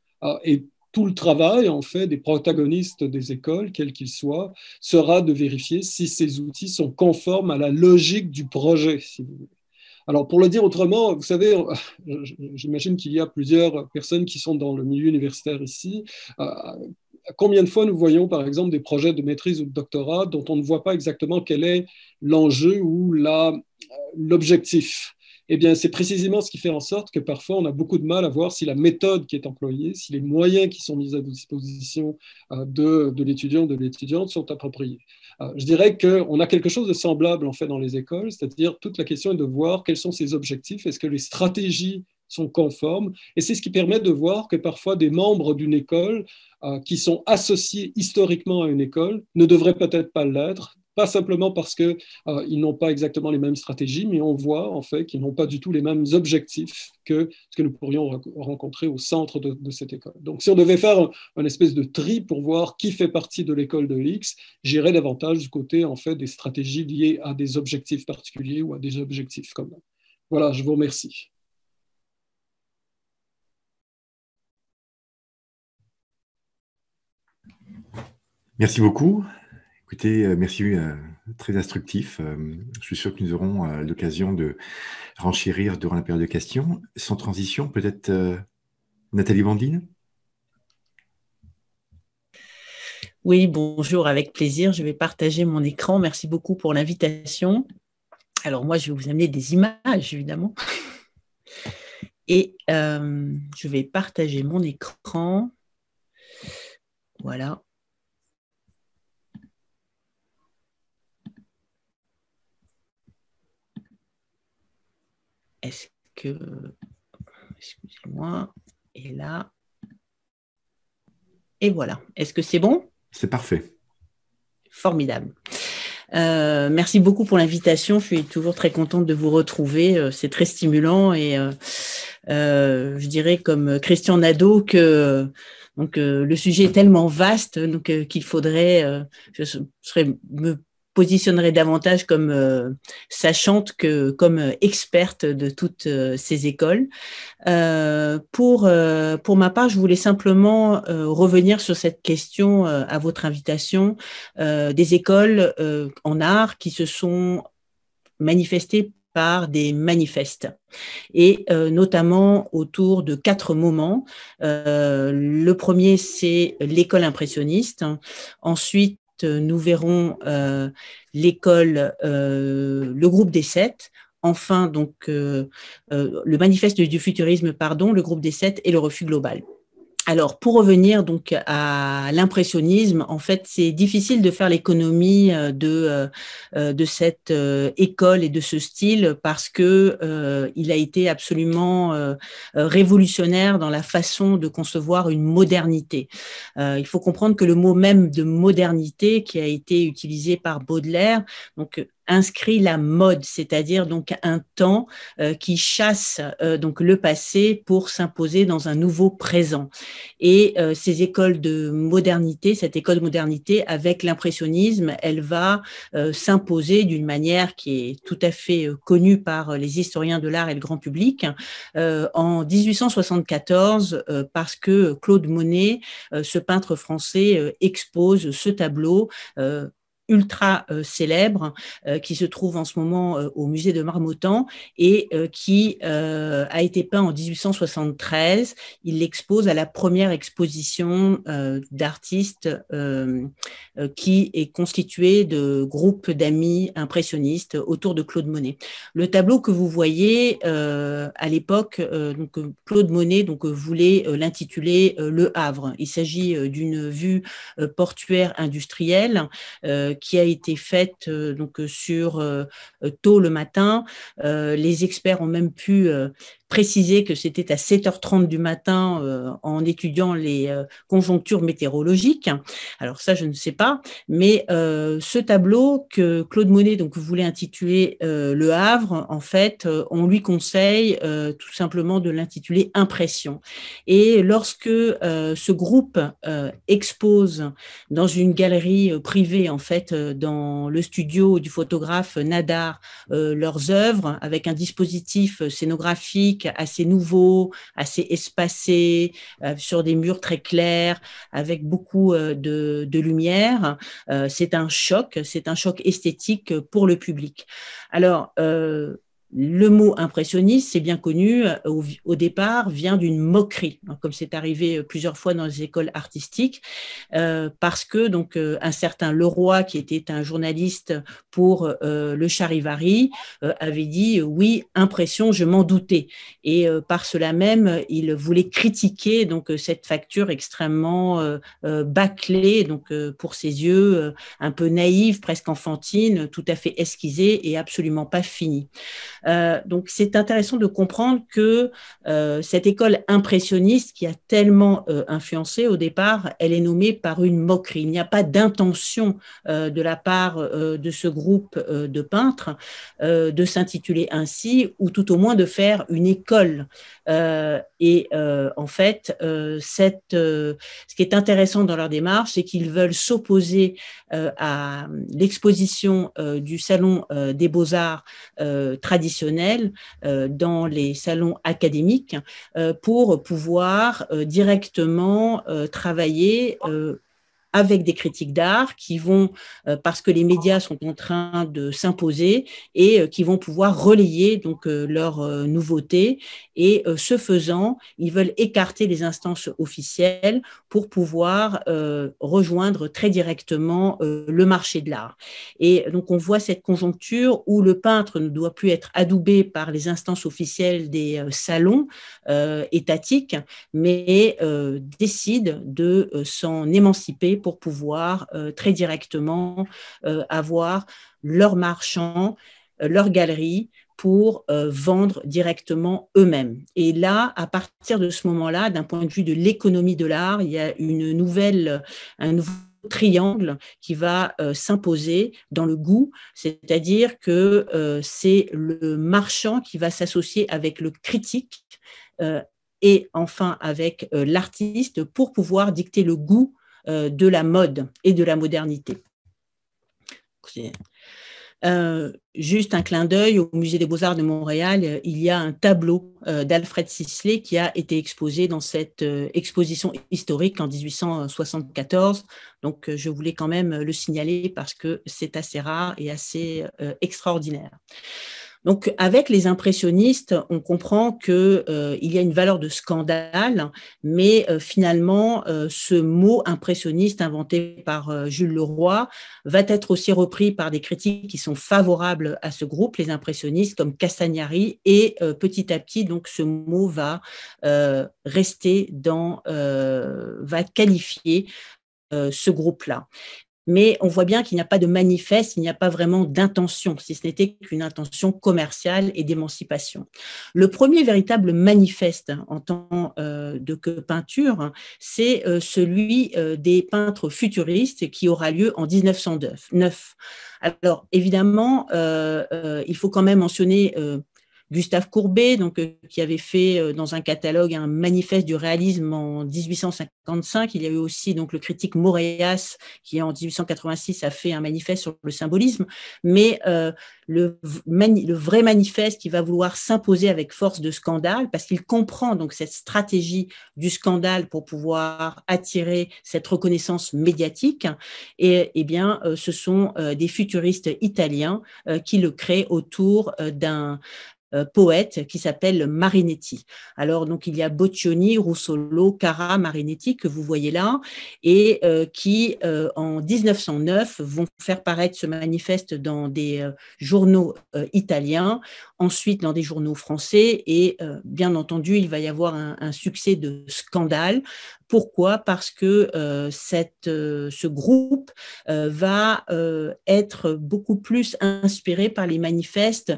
Et tout le travail, en fait, des protagonistes des écoles, quels qu'ils soient, sera de vérifier si ces outils sont conformes à la logique du projet, si vous voulez. Alors, pour le dire autrement, vous savez, j'imagine qu'il y a plusieurs personnes qui sont dans le milieu universitaire ici. Euh, combien de fois nous voyons, par exemple, des projets de maîtrise ou de doctorat dont on ne voit pas exactement quel est l'enjeu ou l'objectif? Eh bien, c'est précisément ce qui fait en sorte que parfois on a beaucoup de mal à voir si la méthode qui est employée, si les moyens qui sont mis à disposition euh, de, de l'étudiant, de l'étudiante sont appropriés. Euh, je dirais qu'on a quelque chose de semblable en fait dans les écoles, c'est-à-dire toute la question est de voir quels sont ses objectifs, est-ce que les stratégies sont conformes. Et c'est ce qui permet de voir que parfois des membres d'une école qui sont associés historiquement à une école ne devraient peut-être pas l'être, pas simplement parce qu'ils euh, n'ont pas exactement les mêmes stratégies, mais on voit en fait qu'ils n'ont pas du tout les mêmes objectifs que ce que nous pourrions rencontrer au centre de, cette école. Donc si on devait faire un, espèce de tri pour voir qui fait partie de l'école de X, j'irais davantage du côté en fait des stratégies liées à des objectifs particuliers ou à des objectifs communs. Voilà, je vous remercie. Merci beaucoup. Écoutez, euh, merci, euh, très instructif. Euh, je suis sûr que nous aurons l'occasion de renchérir durant la période de questions. Sans transition, peut-être Nathalie Bandine Oui, bonjour, avec plaisir. Je vais partager mon écran. Merci beaucoup pour l'invitation. Alors moi, je vais vous amener des images, évidemment. Et je vais partager mon écran. Voilà. Est-ce que. Excusez-moi. Et là? Et voilà. Est-ce que c'est bon? C'est parfait. Formidable. Euh, merci beaucoup pour l'invitation. Je suis toujours très contente de vous retrouver. Euh, c'est très stimulant et euh, je dirais comme Christian Nadeau que donc le sujet est tellement vaste donc qu'il faudrait je serais me positionnerai davantage comme euh, sachante que comme euh, experte de toutes euh, ces écoles. pour, pour ma part, je voulais simplement revenir sur cette question à votre invitation des écoles en art qui se sont manifestées par des manifestes et notamment autour de quatre moments. le premier, c'est l'école impressionniste. Ensuite, nous verrons euh, l'école, euh, le groupe des sept, enfin donc euh, le manifeste du futurisme, pardon, le groupe des sept et le refus global. Alors, pour revenir donc à l'impressionnisme, en fait, c'est difficile de faire l'économie euh, de, euh, euh, de cette école et de ce style parce que il a été absolument révolutionnaire dans la façon de concevoir une modernité. il faut comprendre que le mot même de modernité qui a été utilisé par Baudelaire, donc inscrit la mode, c'est-à-dire donc un temps euh, qui chasse euh, donc le passé pour s'imposer dans un nouveau présent. Et euh, ces écoles de modernité, cette école de modernité avec l'impressionnisme, elle va s'imposer d'une manière qui est tout à fait connue par les historiens de l'art et le grand public en 1874 parce que Claude Monet, ce peintre français, expose ce tableau ultra euh, célèbre euh, qui se trouve en ce moment euh, au musée de Marmottan et qui a été peint en 1873. Il l'expose à la première exposition d'artistes qui est constituée de groupes d'amis impressionnistes autour de Claude Monet. Le tableau que vous voyez à l'époque, donc Claude Monet voulait l'intituler Le Havre. Il s'agit d'une vue portuaire industrielle qui a été faite euh, donc euh, sur euh, tôt le matin. les experts ont même pu préciser que c'était à 7h30 du matin euh, en étudiant les euh, conjonctures météorologiques. Alors ça, je ne sais pas, mais euh, ce tableau que Claude Monet donc voulait intituler Le Havre, en fait, on lui conseille tout simplement de l'intituler Impression. Et lorsque ce groupe expose dans une galerie privée, en fait, dans le studio du photographe Nadar, leurs œuvres avec un dispositif scénographique assez nouveau, assez espacé, euh, sur des murs très clairs, avec beaucoup euh, de, de, lumière. Euh, c'est un choc, c'est un choc esthétique pour le public. Alors, le mot impressionniste, c'est bien connu, euh, au, départ, vient d'une moquerie, hein, comme c'est arrivé euh, plusieurs fois dans les écoles artistiques, euh, parce que donc un certain Leroy, qui était un journaliste pour le Charivari, avait dit oui, impression, je m'en doutais, et par cela même, il voulait critiquer donc cette facture extrêmement bâclée, donc pour ses yeux un peu naïve, presque enfantine, tout à fait esquissée et absolument pas finie. Donc c'est intéressant de comprendre que cette école impressionniste qui a tellement influencé au départ, elle est nommée par une moquerie. Il n'y a pas d'intention de la part de ce groupe de peintres de s'intituler ainsi ou tout au moins de faire une école. et en fait, ce qui est intéressant dans leur démarche, c'est qu'ils veulent s'opposer à l'exposition du salon des beaux-arts traditionnels dans les salons académiques pour pouvoir directement travailler avec des critiques d'art qui vont, euh, parce que les médias sont en train de s'imposer et euh, qui vont pouvoir relayer donc euh, leurs nouveautés. Et ce faisant, ils veulent écarter les instances officielles pour pouvoir rejoindre très directement le marché de l'art. Et donc on voit cette conjoncture où le peintre ne doit plus être adoubé par les instances officielles des salons étatiques, mais décide de s'en émanciper pour pouvoir euh, très directement euh, avoir leurs marchands, euh, leurs galeries pour vendre directement eux-mêmes. Et là, à partir de ce moment-là, d'un point de vue de l'économie de l'art, il y a une nouvelle, un nouveau triangle qui va s'imposer dans le goût, c'est-à-dire que c'est le marchand qui va s'associer avec le critique et enfin avec l'artiste pour pouvoir dicter le goût de la mode et de la modernité. Euh, juste un clin d'œil au Musée des Beaux-Arts de Montréal, il y a un tableau euh, d'Alfred Sisley qui a été exposé dans cette exposition historique en 1874. Donc, je voulais quand même le signaler parce que c'est assez rare et assez extraordinaire. Donc, avec les impressionnistes, on comprend qu'il euh, y a une valeur de scandale, mais euh, finalement, euh, ce mot impressionniste inventé par Jules Leroy va être aussi repris par des critiques qui sont favorables à ce groupe, les impressionnistes, comme Castagnari, et petit à petit, donc, ce mot va rester dans, va qualifier ce groupe-là mais on voit bien qu'il n'y a pas de manifeste, il n'y a pas vraiment d'intention, si ce n'était qu'une intention commerciale et d'émancipation. Le premier véritable manifeste en tant euh, de que peinture, c'est euh, celui euh, des peintres futuristes qui aura lieu en 1909. Alors évidemment, il faut quand même mentionner Gustave Courbet, donc, euh, qui avait fait euh, dans un catalogue un manifeste du réalisme en 1855. Il y a eu aussi donc, le critique Moréas, qui en 1886 a fait un manifeste sur le symbolisme. Mais euh, le, le, vrai manifeste qui va vouloir s'imposer avec force de scandale, parce qu'il comprend donc cette stratégie du scandale pour pouvoir attirer cette reconnaissance médiatique, et, eh bien, ce sont des futuristes italiens qui le créent autour d'un euh, poète qui s'appelle Marinetti. Alors, donc, il y a Boccioni, Russolo, Cara, Marinetti, que vous voyez là, et euh, qui, euh, en 1909, vont faire paraître ce manifeste dans des journaux italiens, ensuite dans des journaux français, et bien entendu, il va y avoir un succès de scandale pourquoi? Parce que euh, cette, euh, ce groupe euh, va être beaucoup plus inspiré par les manifestes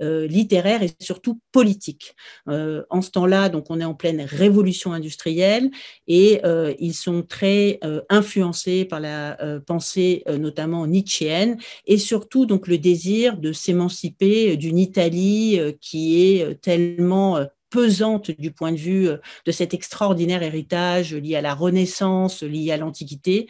littéraires et surtout politiques. en ce temps-là, donc on est en pleine révolution industrielle et ils sont très influencés par la pensée notamment nietzschéenne et surtout donc le désir de s'émanciper d'une Italie qui est tellement pesante du point de vue euh, de cet extraordinaire héritage lié à la Renaissance, lié à l'Antiquité,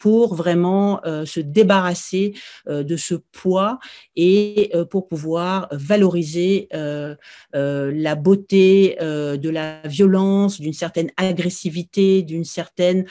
pour vraiment euh, se débarrasser euh, de ce poids et pour pouvoir valoriser la beauté de la violence, d'une certaine agressivité, d'une certaine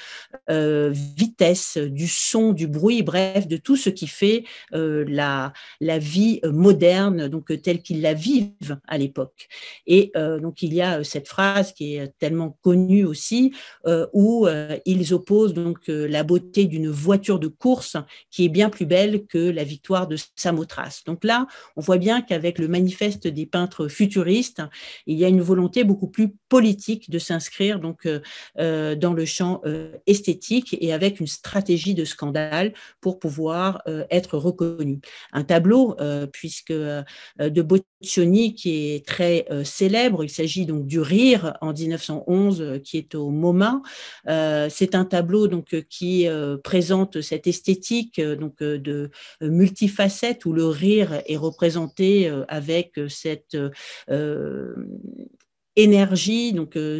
vitesse, du son, du bruit, bref, de tout ce qui fait la, la vie moderne, donc telle qu'ils la vivent à l'époque. Et donc il y a euh, cette phrase qui est tellement connue aussi, euh, où ils opposent donc la beauté d'une voiture de course qui est bien plus belle que la victoire de Samothrace. Donc là, on voit bien qu'avec le manifeste des peintres futuristes, il y a une volonté beaucoup plus politique de s'inscrire donc dans le champ esthétique et avec une stratégie de scandale pour pouvoir être reconnu. Un tableau, puisque de Qui est très célèbre. Il s'agit donc du Rire en 1911 qui est au MoMA. C'est un tableau donc qui présente cette esthétique donc de multifacette où le rire est représenté avec cette énergie donc euh,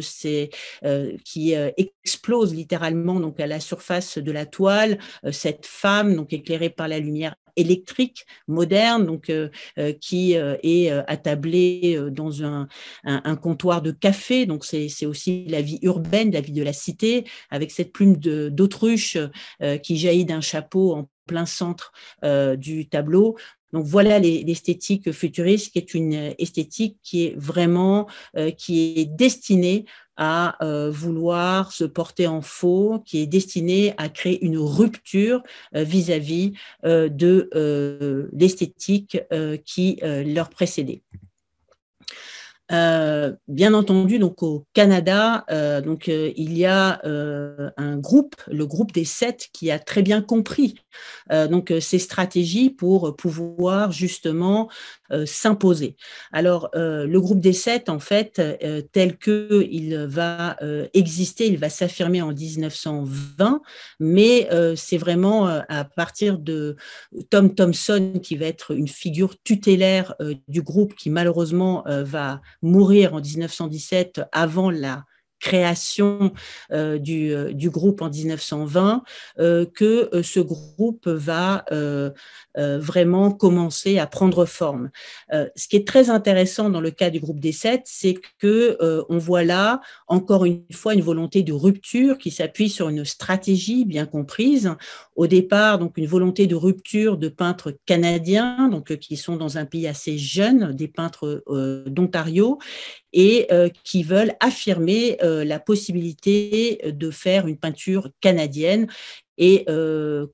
euh, qui euh, explose littéralement donc à la surface de la toile cette femme donc éclairée par la lumière électrique moderne, donc qui est attablée dans un, un, comptoir de café. Donc c'est aussi la vie urbaine, la vie de la cité, avec cette plume d'autruche qui jaillit d'un chapeau en plein centre du tableau. Donc voilà l'esthétique futuriste qui est une esthétique qui est vraiment euh, qui est destinée à euh, vouloir se porter en faux, qui est destinée à créer une rupture euh, vis-à-vis de l'esthétique qui leur précédait. Euh, bien entendu, donc au Canada, euh, donc euh, il y a un groupe, le groupe des sept, qui a très bien compris donc ces stratégies pour pouvoir justement s'imposer. Alors le groupe des sept, en fait, tel que il va exister, il va s'affirmer en 1920, mais c'est vraiment à partir de Tom Thompson qui va être une figure tutélaire du groupe qui malheureusement va mourir en 1917 avant la création euh, euh, du, groupe en 1920, euh, que ce groupe va vraiment commencer à prendre forme. ce qui est très intéressant dans le cas du groupe des sept, c'est que on voit là encore une fois une volonté de rupture qui s'appuie sur une stratégie bien comprise. Au départ, donc une volonté de rupture de peintres canadiens, donc qui sont dans un pays assez jeune, des peintres d'Ontario, et qui veulent affirmer la possibilité de faire une peinture canadienne et euh,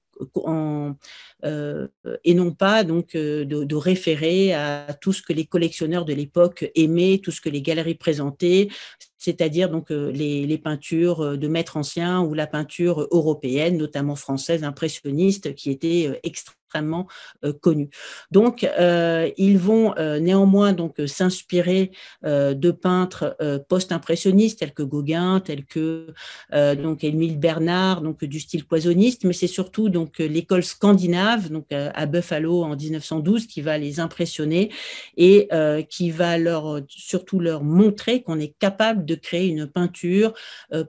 et non pas donc de, référer à tout ce que les collectionneurs de l'époque aimaient, tout ce que les galeries présentaient, c'est-à-dire donc les, les, peintures de maîtres anciens ou la peinture européenne, notamment française impressionniste, qui était extrêmement euh, connus. Donc, euh, ils vont euh, néanmoins donc s'inspirer de peintres post-impressionnistes tels que Gauguin, tels que donc Émile Bernard, donc du style poisonniste, mais c'est surtout donc l'école scandinave, donc à Buffalo en 1912, qui va les impressionner et qui va leur surtout leur montrer qu'on est capable de créer une peinture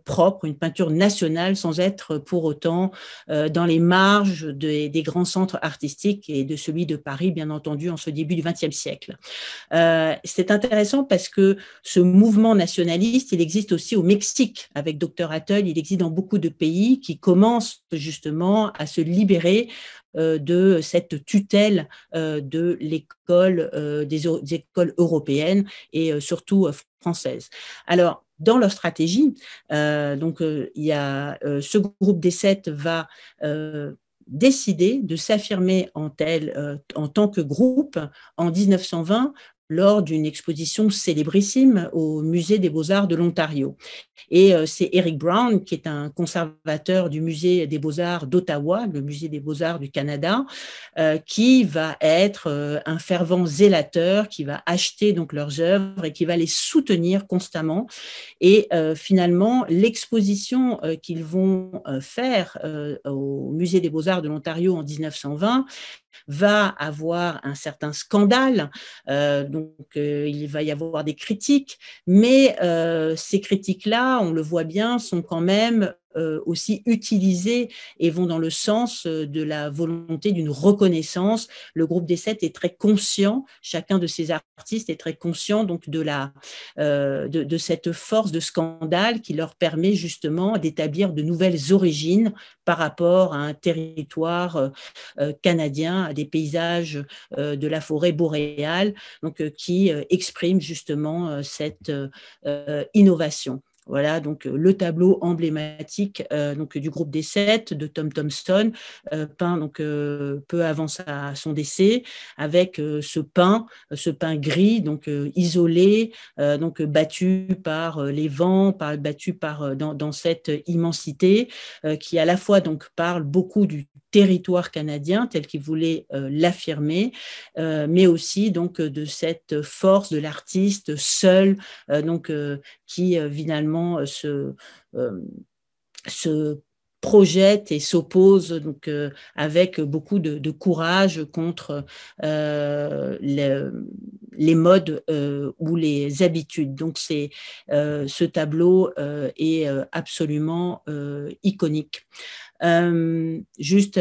propre, une peinture nationale, sans être pour autant dans les marges des, grands centres artistique et de celui de Paris, bien entendu, en ce début du XXe siècle. Euh, c'est intéressant parce que ce mouvement nationaliste, il existe aussi au Mexique avec Dr. Atoll, il existe dans beaucoup de pays qui commencent justement à se libérer euh, de cette tutelle euh, de l'école, des, écoles européennes et surtout françaises. Alors, dans leur stratégie, donc il y a ce groupe des sept va décidé de s'affirmer en, euh, en tant que groupe en 1920 lors d'une exposition célébrissime au Musée des beaux-arts de l'Ontario. Et euh, c'est Eric Brown, qui est un conservateur du Musée des beaux-arts d'Ottawa, le Musée des beaux-arts du Canada, euh, qui va être euh, un fervent zélateur, qui va acheter donc leurs œuvres et qui va les soutenir constamment. Et finalement, l'exposition qu'ils vont faire au Musée des beaux-arts de l'Ontario en 1920 va avoir un certain scandale, donc euh, il va y avoir des critiques, mais euh, ces critiques-là, on le voit bien, sont quand même aussi utilisés et vont dans le sens euh, de la volonté d'une reconnaissance. Le groupe des sept est très conscient, chacun de ces artistes est très conscient donc de, la, euh, de, cette force de scandale qui leur permet justement d'établir de nouvelles origines par rapport à un territoire canadien, à des paysages de la forêt boréale, donc qui expriment justement cette innovation. Voilà donc euh, le tableau emblématique euh, donc du groupe des sept de Tom Thompson, euh, peint donc peu avant son décès, avec ce pain, ce pain gris donc isolé, donc battu par les vents, battu par dans, dans cette immensité, qui à la fois donc parle beaucoup du territoire canadien tel qu'il voulait l'affirmer, mais aussi donc de cette force de l'artiste seul, donc qui finalement se se projette et s'oppose donc euh, avec beaucoup de, courage contre euh, les, modes euh, ou les habitudes. Donc c'est ce tableau est absolument iconique. Juste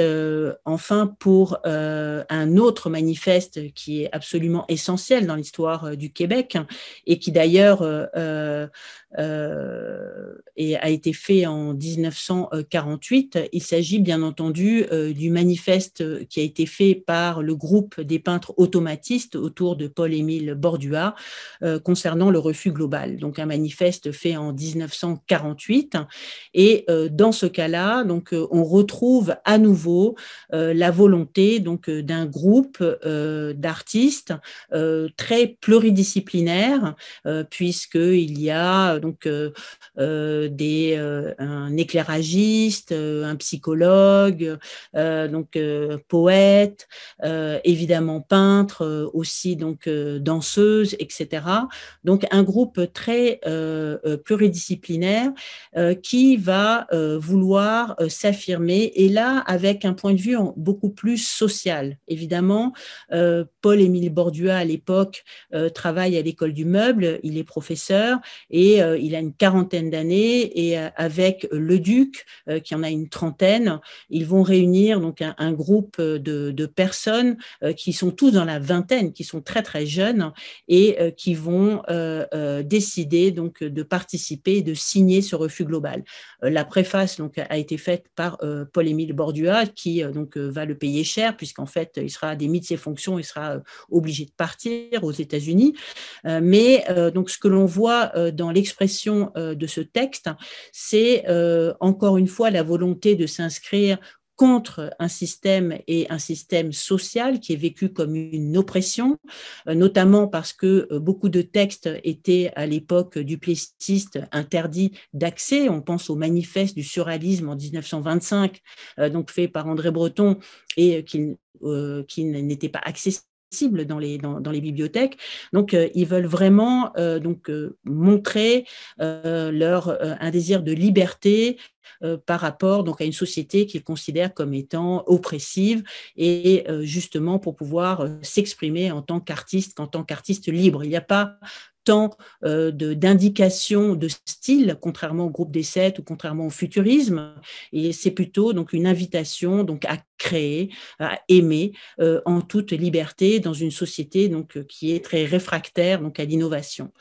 enfin pour un autre manifeste qui est absolument essentiel dans l'histoire du Québec et qui d'ailleurs euh, a été fait en 1948. Il s'agit bien entendu euh, du manifeste qui a été fait par le groupe des peintres automatistes autour de Paul-Émile Bordua euh, concernant le refus global. Donc un manifeste fait en 1948. Et dans ce cas-là, donc on retrouve à nouveau la volonté donc d'un groupe d'artistes très pluridisciplinaire puisqu'il y a donc euh, euh, euh, un éclairagiste, un psychologue, donc poète, évidemment peintre, aussi donc danseuse, etc. Donc un groupe très pluridisciplinaire qui va vouloir et là avec un point de vue beaucoup plus social. Évidemment, Paul-Émile Bordua à l'époque travaille à l'école du meuble, il est professeur et il a une quarantaine d'années et euh, avec le duc, euh, qui en a une trentaine, ils vont réunir donc un, groupe de, personnes euh, qui sont tous dans la vingtaine, qui sont très très jeunes et qui vont décider donc de participer et de signer ce refus global. La préface donc a été faite par Paul-Émile Bordua qui donc va le payer cher puisqu'en fait il sera démis de ses fonctions, il sera obligé de partir aux États-Unis. Mais donc ce que l'on voit dans l'expression euh, de ce texte, c'est euh, encore une fois la volonté de s'inscrire contre un système et un système social qui est vécu comme une oppression, euh, notamment parce que beaucoup de textes étaient à l'époque du plessis interdits d'accès. On pense au manifeste du surréalisme en 1925, donc fait par André Breton et qui, n'était pas accessible dans les, bibliothèques. Donc, euh, ils veulent vraiment euh, donc, euh, montrer leur, un désir de liberté par rapport donc, à une société qu'ils considèrent comme étant oppressive et justement pour pouvoir s'exprimer en tant qu'artiste, qu'en tant qu'artiste libre. Il n'y a pas tant euh, d'indications de, style, contrairement au groupe des sept ou contrairement au futurisme. Et c'est plutôt donc une invitation donc à créer, à aimer euh, en toute liberté dans une société donc euh, qui est très réfractaire donc à l'innovation.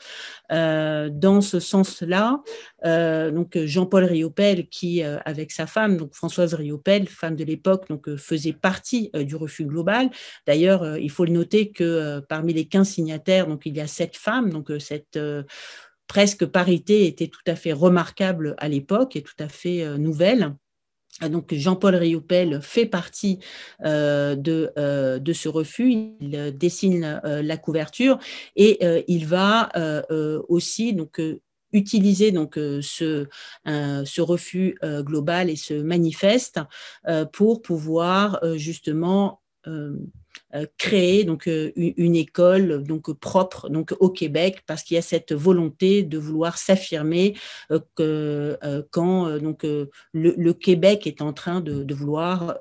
dans ce sens-là, donc Jean-Paul Riopel qui avec sa femme donc Françoise Riopel, femme de l'époque donc faisait partie du refus global. D'ailleurs, il faut le noter que parmi les 15 signataires donc il y a sept femmes donc cette presque parité était tout à fait remarquable à l'époque et tout à fait nouvelle. Donc Jean-Paul Rioupel fait partie de, de, ce refus, il dessine la couverture et il va aussi donc utiliser donc ce, ce refus global et ce manifeste pour pouvoir justement euh, créer donc euh, une école donc propre donc au Québec parce qu'il y a cette volonté de vouloir s'affirmer euh, que quand donc le, Québec est en train de vouloir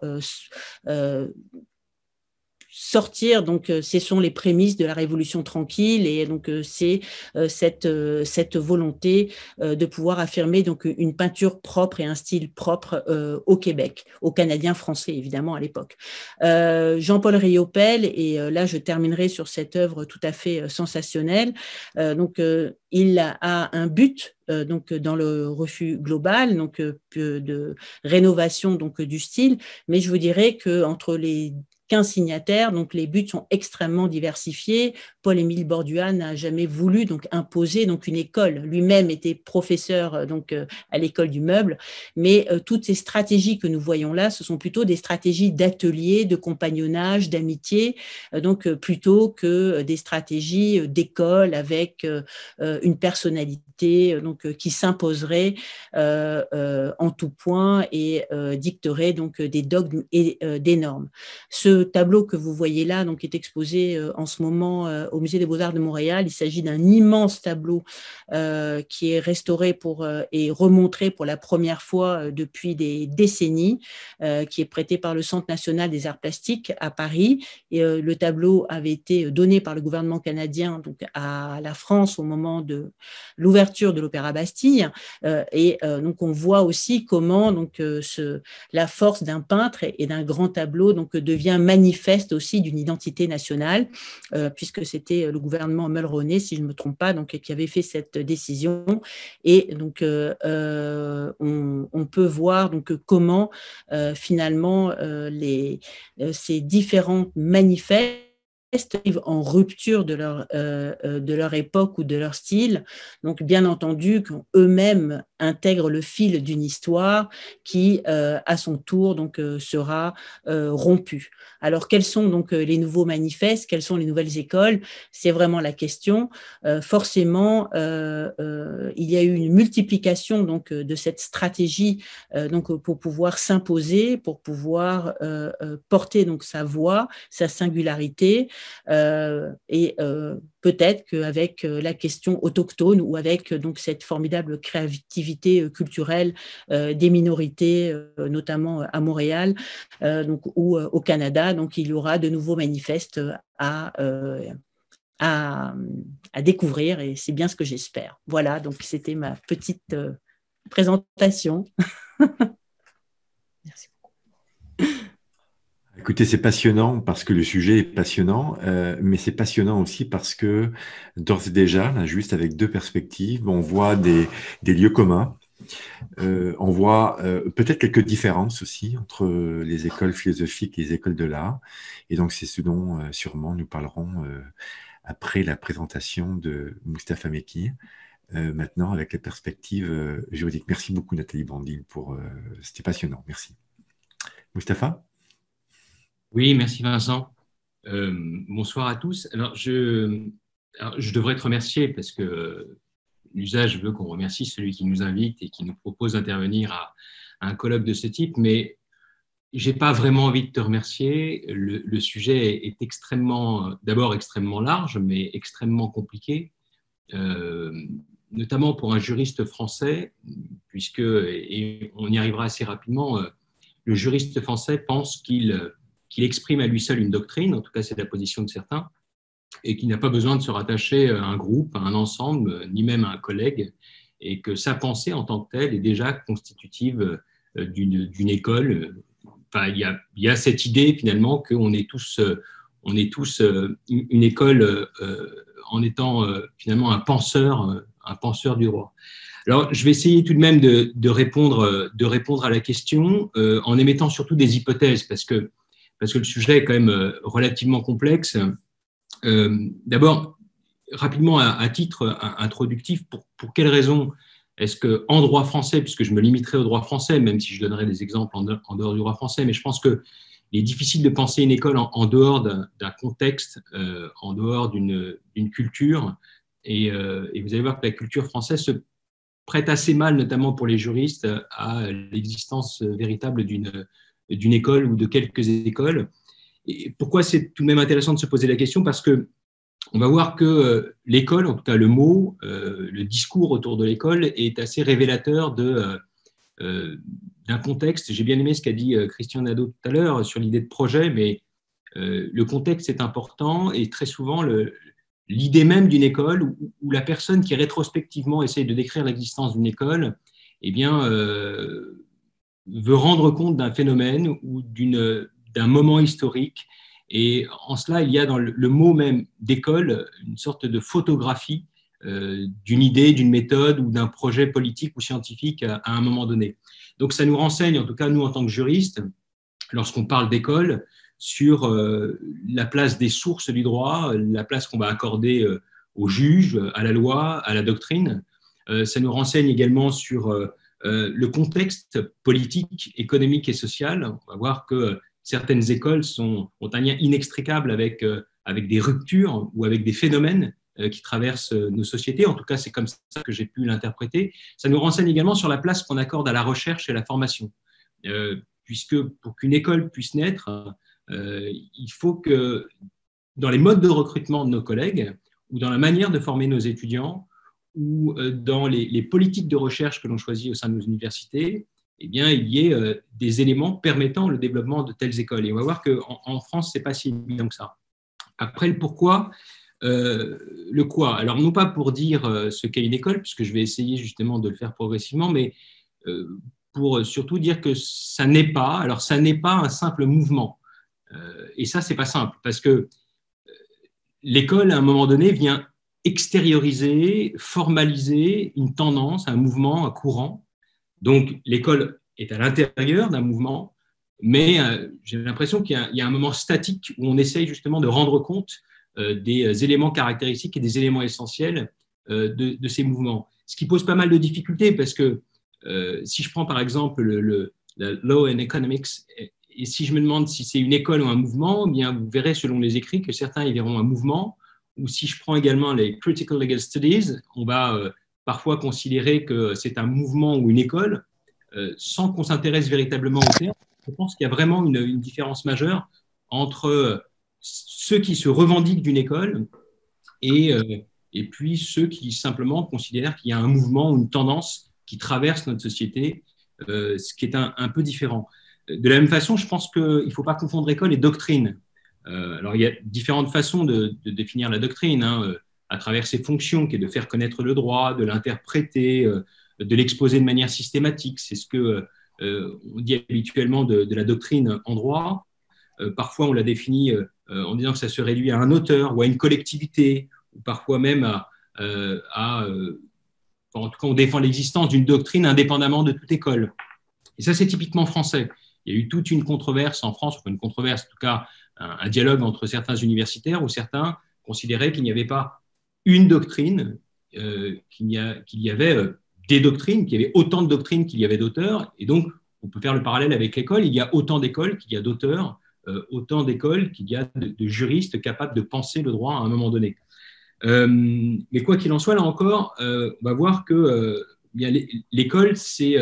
sortir. Donc, euh, ce sont les prémices de la Révolution tranquille et donc euh, c'est euh, cette, cette volonté de pouvoir affirmer donc une peinture propre et un style propre au Québec, aux Canadiens français évidemment à l'époque. Jean-Paul Riopel et là je terminerai sur cette œuvre tout à fait sensationnelle. donc, il a un but donc dans le refus global, donc de rénovation donc du style, mais je vous dirais que entre les 15 signataires, donc les buts sont extrêmement diversifiés. Paul-Émile Bordua n'a jamais voulu donc imposer donc une école. Lui-même était professeur donc à l'école du meuble, mais toutes ces stratégies que nous voyons là, ce sont plutôt des stratégies d'atelier, de compagnonnage, d'amitié, donc plutôt que des stratégies d'école avec une personnalité donc qui s'imposerait en tout point et dicterait donc des dogmes et des normes. Ce tableau que vous voyez là, donc, est exposé en ce moment au Musée des Beaux-Arts de Montréal. Il s'agit d'un immense tableau qui est restauré pour, et remontré pour la première fois depuis des décennies, qui est prêté par le Centre national des arts plastiques à Paris. Et le tableau avait été donné par le gouvernement canadien donc, à la France au moment de l'ouverture de l'Opéra Bastille. et donc, on voit aussi comment donc, la force d'un peintre et, d'un grand tableau donc, devient manifeste aussi d'une identité nationale, puisque c'était le gouvernement Mulroney, si je ne me trompe pas, donc, qui avait fait cette décision. Et donc, on, peut voir comment finalement ces différents manifestes en rupture de leur, euh, euh, de leur époque ou de leur style? Donc, bien entendu, qu'eux-mêmes intègrent le fil d'une histoire qui, euh, à son tour, donc, sera rompue. Alors, quels sont donc les nouveaux manifestes? Quelles sont les nouvelles écoles? C'est vraiment la question. forcément, il y a eu une multiplication donc, de cette stratégie donc, pour pouvoir s'imposer, pour pouvoir porter donc, sa voix, sa singularité. Euh, et euh, peut-être qu'avec euh, la question autochtone ou avec donc cette formidable créativité culturelle des minorités, notamment à Montréal donc, ou au Canada, donc il y aura de nouveaux manifestes à, à, découvrir et c'est bien ce que j'espère. Voilà, donc c'était ma petite présentation. Merci beaucoup. Écoutez, c'est passionnant parce que le sujet est passionnant, euh, mais c'est passionnant aussi parce que d'ores et déjà, là, juste avec deux perspectives, on voit des, des lieux communs, euh, on voit euh, peut-être quelques différences aussi entre les écoles philosophiques et les écoles de l'art, et donc c'est ce dont euh, sûrement nous parlerons après la présentation de Mustapha Mekir. maintenant, avec la perspective juridique. Merci beaucoup, Nathalie Bandil, pour. C'était passionnant. Merci. Mustapha? Oui, merci Vincent. Euh, bonsoir à tous. Alors je, devrais te remercier parce que l'usage veut qu'on remercie celui qui nous invite et qui nous propose d'intervenir à, un colloque de ce type, mais j'ai pas vraiment envie de te remercier. Le, sujet est extrêmement, d'abord extrêmement large, mais extrêmement compliqué, euh, notamment pour un juriste français, puisque, et on y arrivera assez rapidement, euh, le juriste français pense qu'il qu'il exprime à lui seul une doctrine, en tout cas c'est la position de certains, et qui n'a pas besoin de se rattacher à un groupe, à un ensemble, ni même à un collègue, et que sa pensée en tant que telle est déjà constitutive euh, d'une école. Enfin, il, y a, cette idée finalement qu'on est tous, on est tous euh, une école euh, en étant finalement un penseur, un penseur du roi. Alors, je vais essayer tout de même de répondre, de répondre à la question en émettant surtout des hypothèses, parce que parce que le sujet est quand même euh, relativement complexe. Euh, d'abord, rapidement, à, titre introductif, pour, quelles raisons est-ce que en droit français, puisque je me limiterai au droit français, même si je donnerai des exemples en, dehors du droit français, mais je pense qu'il est difficile de penser une école en, dehors d'un contexte, euh, en dehors d'une culture. Et, vous allez voir que la culture française se prête assez mal, notamment pour les juristes, à l'existence véritable d'une d'une école ou de quelques écoles. Et pourquoi c'est tout de même intéressant de se poser la question? Parce que on va voir que euh, l'école, en tout cas le mot, euh, le discours autour de l'école est assez révélateur de, euh, d'un contexte. J'ai bien aimé ce qu'a dit Christian Nadeau tout à l'heure sur l'idée de projet, mais le contexte est important et très souvent l'idée même d'une école ou, la personne qui rétrospectivement essaye de décrire l'existence d'une école, eh bien, veut rendre compte d'un phénomène ou d'un moment historique. Et en cela, il y a dans le, mot même d'école une sorte de photographie euh, d'une idée, d'une méthode ou d'un projet politique ou scientifique à, un moment donné. Donc ça nous renseigne, en tout cas nous en tant que juristes, lorsqu'on parle d'école, sur la place des sources du droit, la place qu'on va accorder aux juges, à la loi, à la doctrine. ça nous renseigne également sur le contexte politique, économique et social. On va voir que certaines écoles ont un lien inextricable avec, avec des ruptures ou avec des phénomènes qui traversent nos sociétés. En tout cas, c'est comme ça que j'ai pu l'interpréter. Ça nous renseigne également sur la place qu'on accorde à la recherche et à la formation puisque pour qu'une école puisse naître, euh, il faut que dans les modes de recrutement de nos collègues, ou dans la manière de former nos étudiants, ou euh, dans les, politiques de recherche que l'on choisit au sein de nos universités, eh bien, il y ait euh, des éléments permettant le développement de telles écoles. Et on va voir qu'en en France, ce n'est pas si évident que ça. Après, le pourquoi, le quoi? Alors, non pas pour dire ce qu'est une école, puisque je vais essayer justement de le faire progressivement, mais pour surtout dire que ça n'est pas, alors ça n'est pas un simple mouvement. Euh, et ça, c'est pas simple, parce que euh, l'école, à un moment donné, vient extérioriser, formaliser une tendance, un mouvement, un courant. Donc, l'école est à l'intérieur d'un mouvement, mais euh, j'ai l'impression qu'il y, a un moment statique où on essaye justement de rendre compte des éléments caractéristiques et des éléments essentiels de, ces mouvements. Ce qui pose pas mal de difficultés parce que euh, si je prends par exemple le, Law and Economics, et, si je me demande si c'est une école ou un mouvement, eh bien vous verrez selon les écrits que certains y verront un mouvement, ou si je prends également les Critical Legal Studies, on va euh, parfois considérer que c'est un mouvement ou une école, euh, sans qu'on s'intéresse véritablement au terme. Je pense qu'il y a vraiment une, différence majeure entre ceux qui se revendiquent d'une école et, puis ceux qui simplement considèrent qu'il y a un mouvement ou une tendance qui traverse notre société, euh, ce qui est un, peu différent. De la même façon, je pense qu'il ne faut pas confondre école et doctrine. Euh, alors, il y a différentes façons de, définir la doctrine, hein, euh, à travers ses fonctions, qui est de faire connaître le droit, de l'interpréter, de l'exposer de manière systématique. C'est ce que on dit habituellement de, la doctrine en droit. parfois, on la définit en disant que ça se réduit à un auteur ou à une collectivité, ou parfois même à, à en tout cas, on défend l'existence d'une doctrine indépendamment de toute école. Et ça, c'est typiquement français. Il y a eu toute une controverse en France, enfin une controverse, en tout cas un, dialogue entre certains universitaires où certains considéraient qu'il n'y avait pas une doctrine, euh, qu'il y, y, avait euh, des doctrines, qu'il y avait autant de doctrines qu'il y avait d'auteurs. Et donc, on peut faire le parallèle avec l'école. Il y a autant d'écoles qu'il y a d'auteurs, euh, autant d'écoles qu'il y a de, de, juristes capables de penser le droit à un moment donné. Mais quoi qu'il en soit, là encore, on va voir que l'école, c'est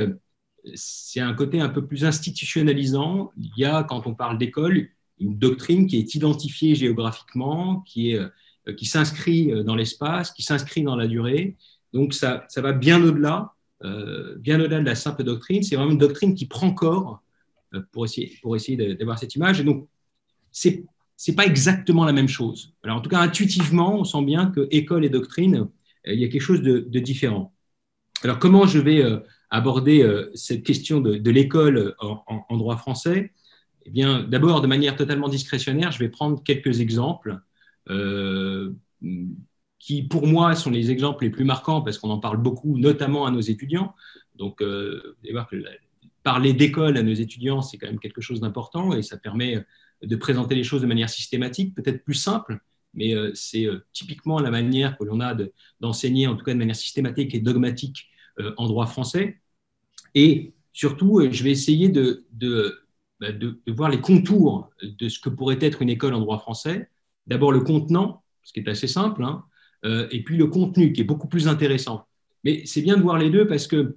un côté un peu plus institutionnalisant. Il y a, quand on parle d'école, une doctrine qui est identifiée géographiquement, qui, est, qui s'inscrit dans l'espace, qui s'inscrit dans la durée. Donc ça, ça va bien au-delà, bien au-delà de la simple doctrine. C'est vraiment une doctrine qui prend corps pour essayer, pour essayer d'avoir cette image. Et donc, c'est c'est pas exactement la même chose. Alors, en tout cas, intuitivement, on sent bien que école et doctrine, euh, il y a quelque chose de, différent. Alors, comment je vais euh, aborder euh, cette question de, l'école en, droit français? Eh bien, d'abord, de manière totalement discrétionnaire, je vais prendre quelques exemples qui, pour moi, sont les exemples les plus marquants parce qu'on en parle beaucoup, notamment à nos étudiants. Donc, vous allez voir que parler d'école à nos étudiants, c'est quand même quelque chose d'important et ça permet de présenter les choses de manière systématique, peut-être plus simple, mais euh, c'est euh, typiquement la manière que l'on a d'enseigner, en tout cas de manière systématique et dogmatique, euh, en droit français. Et surtout, je vais essayer de, de, voir les contours de ce que pourrait être une école en droit français. D'abord le contenant, ce qui est assez simple, hein, et puis le contenu, qui est beaucoup plus intéressant. Mais c'est bien de voir les deux parce que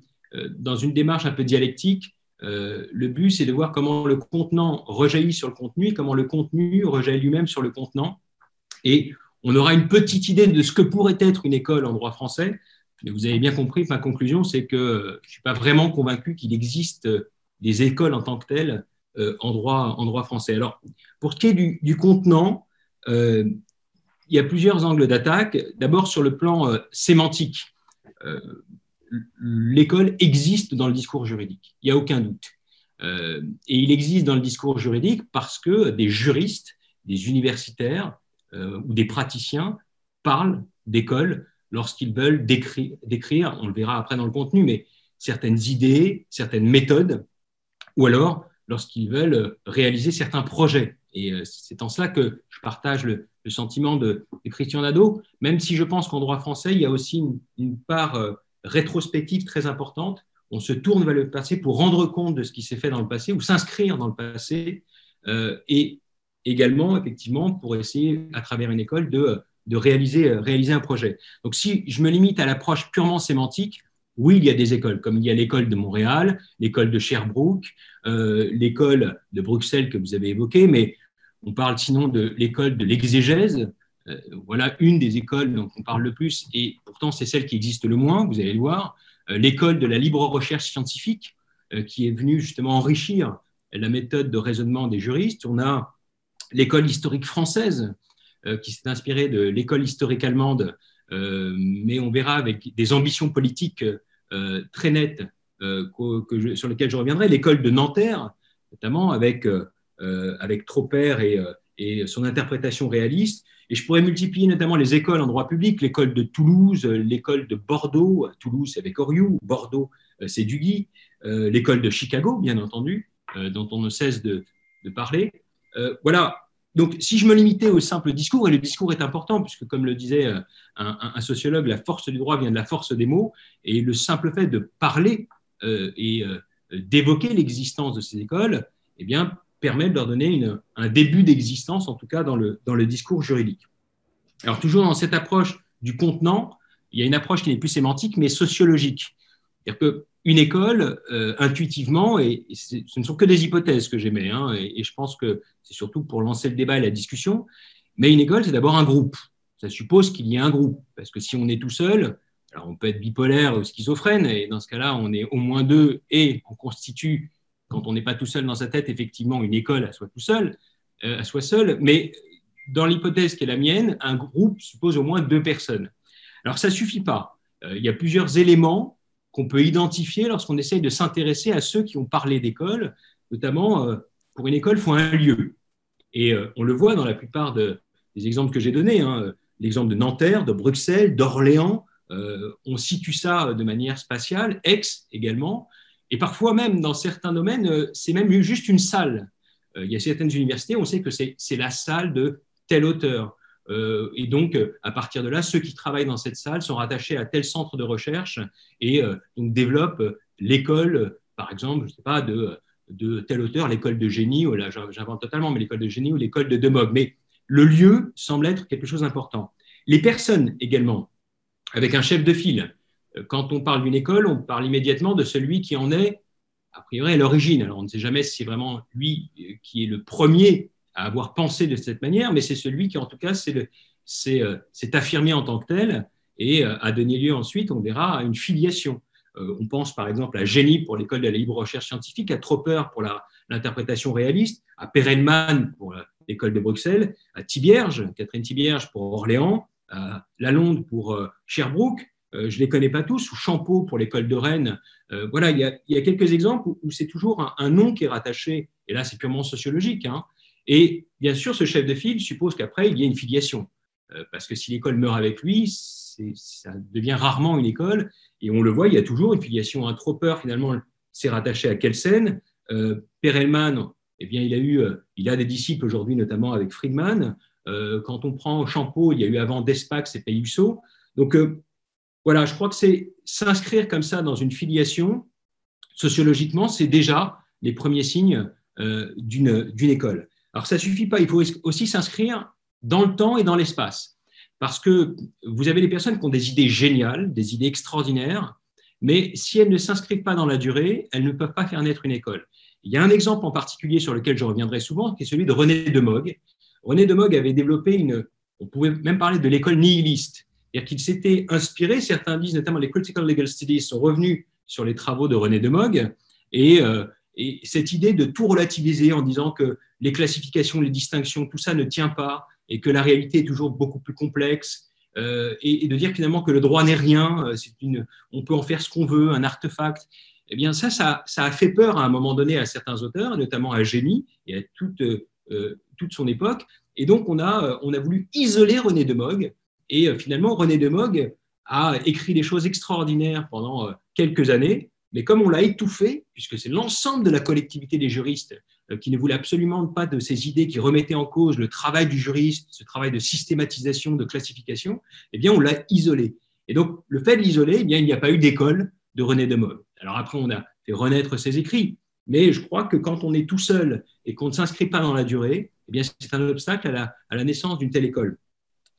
dans une démarche un peu dialectique, euh, le but, c'est de voir comment le contenant rejaillit sur le contenu comment le contenu rejaillit lui-même sur le contenant. Et on aura une petite idée de ce que pourrait être une école en droit français. Mais vous avez bien compris, ma conclusion, c'est que je ne suis pas vraiment convaincu qu'il existe des écoles en tant que telles euh, en, droit, en droit français. Alors, pour ce qui est du, contenant, euh, il y a plusieurs angles d'attaque. D'abord, sur le plan sémantique l'école existe dans le discours juridique, il n'y a aucun doute. Euh, et il existe dans le discours juridique parce que des juristes, des universitaires euh, ou des praticiens parlent d'école lorsqu'ils veulent décrire, on le verra après dans le contenu, mais certaines idées, certaines méthodes, ou alors lorsqu'ils veulent réaliser certains projets. Et c'est en cela que je partage le, sentiment de, Christian Nadeau, même si je pense qu'en droit français, il y a aussi une, part rétrospective très importante. On se tourne vers le passé pour rendre compte de ce qui s'est fait dans le passé ou s'inscrire dans le passé. et également, effectivement, pour essayer, à travers une école, de, de réaliser, réaliser un projet. Donc, si je me limite à l'approche purement sémantique, oui, il y a des écoles, comme il y a l'école de Montréal, l'école de Sherbrooke, euh, l'école de Bruxelles que vous avez évoquée, mais on parle sinon de l'école de l'exégèse. Euh, voilà une des écoles dont on parle le plus, et pourtant c'est celle qui existe le moins, vous allez le voir. Euh, l'école de la libre recherche scientifique, qui est venue justement enrichir la méthode de raisonnement des juristes. On a l'école historique française, qui s'est inspirée de l'école historique allemande mais on verra avec des ambitions politiques euh, très nettes euh, sur lesquelles je reviendrai. L'école de Nanterre, notamment avec, avec Tropper et, son interprétation réaliste. Et je pourrais multiplier notamment les écoles en droit public, l'école de Toulouse, l'école de Bordeaux, Toulouse avec Oriou, Bordeaux c'est Duguy, l'école de Chicago, bien entendu, dont on ne cesse de parler. voilà, donc, si je me limitais au simple discours, et le discours est important, puisque comme le disait euh, un, sociologue, la force du droit vient de la force des mots, et le simple fait de parler euh, et euh, d'évoquer l'existence de ces écoles, eh bien, permet de leur donner un début d'existence, en tout cas dans le, dans le discours juridique. Alors, toujours dans cette approche du contenant, il y a une approche qui n'est plus sémantique, mais sociologique. C'est-à-dire que une école, euh, intuitivement, et, ce ne sont que des hypothèses que j'aimais, hein, et, je pense que c'est surtout pour lancer le débat et la discussion, mais une école, c'est d'abord un groupe. Ça suppose qu'il y ait un groupe, parce que si on est tout seul, alors on peut être bipolaire ou schizophrène, et dans ce cas-là, on est au moins deux, et on constitue, quand on n'est pas tout seul dans sa tête, effectivement, une école à soi tout seul, euh, seul, mais dans l'hypothèse qui est la mienne, un groupe suppose au moins deux personnes. Alors ça suffit pas. Euh, il y a plusieurs éléments qu'on peut identifier lorsqu'on essaye de s'intéresser à ceux qui ont parlé d'école, notamment euh, pour une école, il faut un lieu. Et euh, on le voit dans la plupart des exemples que j'ai donnés, hein, l'exemple de Nanterre, de Bruxelles, d'Orléans, euh, on situe ça de manière spatiale, Aix également, et parfois même dans certains domaines, c'est même juste une salle. il y a certaines universités, on sait que c'est la salle de tel auteur. Euh, et donc, euh, à partir de là, ceux qui travaillent dans cette salle sont rattachés à tel centre de recherche et euh, donc développent l'école, par exemple, je sais pas, de, tel auteur, l'école de génie, ou là j'invente totalement, mais l'école de génie ou l'école de Demog. Mais le lieu semble être quelque chose d'important. Les personnes également, avec un chef de file. Quand on parle d'une école, on parle immédiatement de celui qui en est, a priori, à l'origine. Alors on ne sait jamais si c'est vraiment lui qui est le premier avoir pensé de cette manière, mais c'est celui qui, en tout cas, s'est euh, affirmé en tant que tel et euh, a donné lieu ensuite, on verra, à une filiation. Euh, on pense par exemple à Génie pour l'école de la libre recherche scientifique, à Tropper pour l'interprétation réaliste, à Perelman pour l'école de Bruxelles, à Thibierge, Catherine Thibierge pour Orléans, à Lalonde pour Sherbrooke, je ne les connais pas tous, ou Champeau pour l'école de Rennes. voilà, il y, a, quelques exemples où, c'est toujours un, nom qui est rattaché, et là c'est purement sociologique, hein, et bien sûr, ce chef de file suppose qu'après, il y ait une filiation. Euh, parce que si l'école meurt avec lui, ça devient rarement une école. Et on le voit, il y a toujours une filiation. Un Tropper, finalement, s'est rattaché à Kelsen. Euh, Perelman, eh bien, il a, eu, euh, il a des disciples aujourd'hui, notamment avec Friedman. Quand on prend Champeau, il y a eu avant Despax et Payusso. Donc, voilà, je crois que c'est s'inscrire comme ça dans une filiation, sociologiquement, c'est déjà les premiers signes d'une école. Alors ça ne suffit pas, il faut aussi s'inscrire dans le temps et dans l'espace. Parce que vous avez des personnes qui ont des idées géniales, des idées extraordinaires, mais si elles ne s'inscrivent pas dans la durée, elles ne peuvent pas faire naître une école. Il y a un exemple en particulier sur lequel je reviendrai souvent, qui est celui de René de Mogg. René de Mogg avait développé une, on pouvait même parler de l'école nihiliste, c'est-à-dire qu'il s'était inspiré, certains disent, notamment les Critical Legal Studies sont revenus sur les travaux de René de Mogg, et, euh, et cette idée de tout relativiser en disant que les classifications, les distinctions, tout ça ne tient pas et que la réalité est toujours beaucoup plus complexe. Euh, et, de dire finalement que le droit n'est rien, euh, on peut en faire ce qu'on veut, un artefact. Eh bien, ça, ça, a fait peur à un moment donné à certains auteurs, notamment à Génie et à toute, euh, toute son époque. Et donc, on a, on a voulu isoler René de Mogg. Et finalement, René de Mogg a écrit des choses extraordinaires pendant quelques années, mais comme on l'a étouffé, puisque c'est l'ensemble de la collectivité des juristes euh, qui ne voulait absolument pas de ces idées qui remettaient en cause le travail du juriste, ce travail de systématisation, de classification, eh bien, on l'a isolé. Et donc, le fait de l'isoler, eh bien, il n'y a pas eu d'école de René de Moll. Alors après, on a fait renaître ses écrits, mais je crois que quand on est tout seul et qu'on ne s'inscrit pas dans la durée, eh bien, c'est un obstacle à la, à la naissance d'une telle école.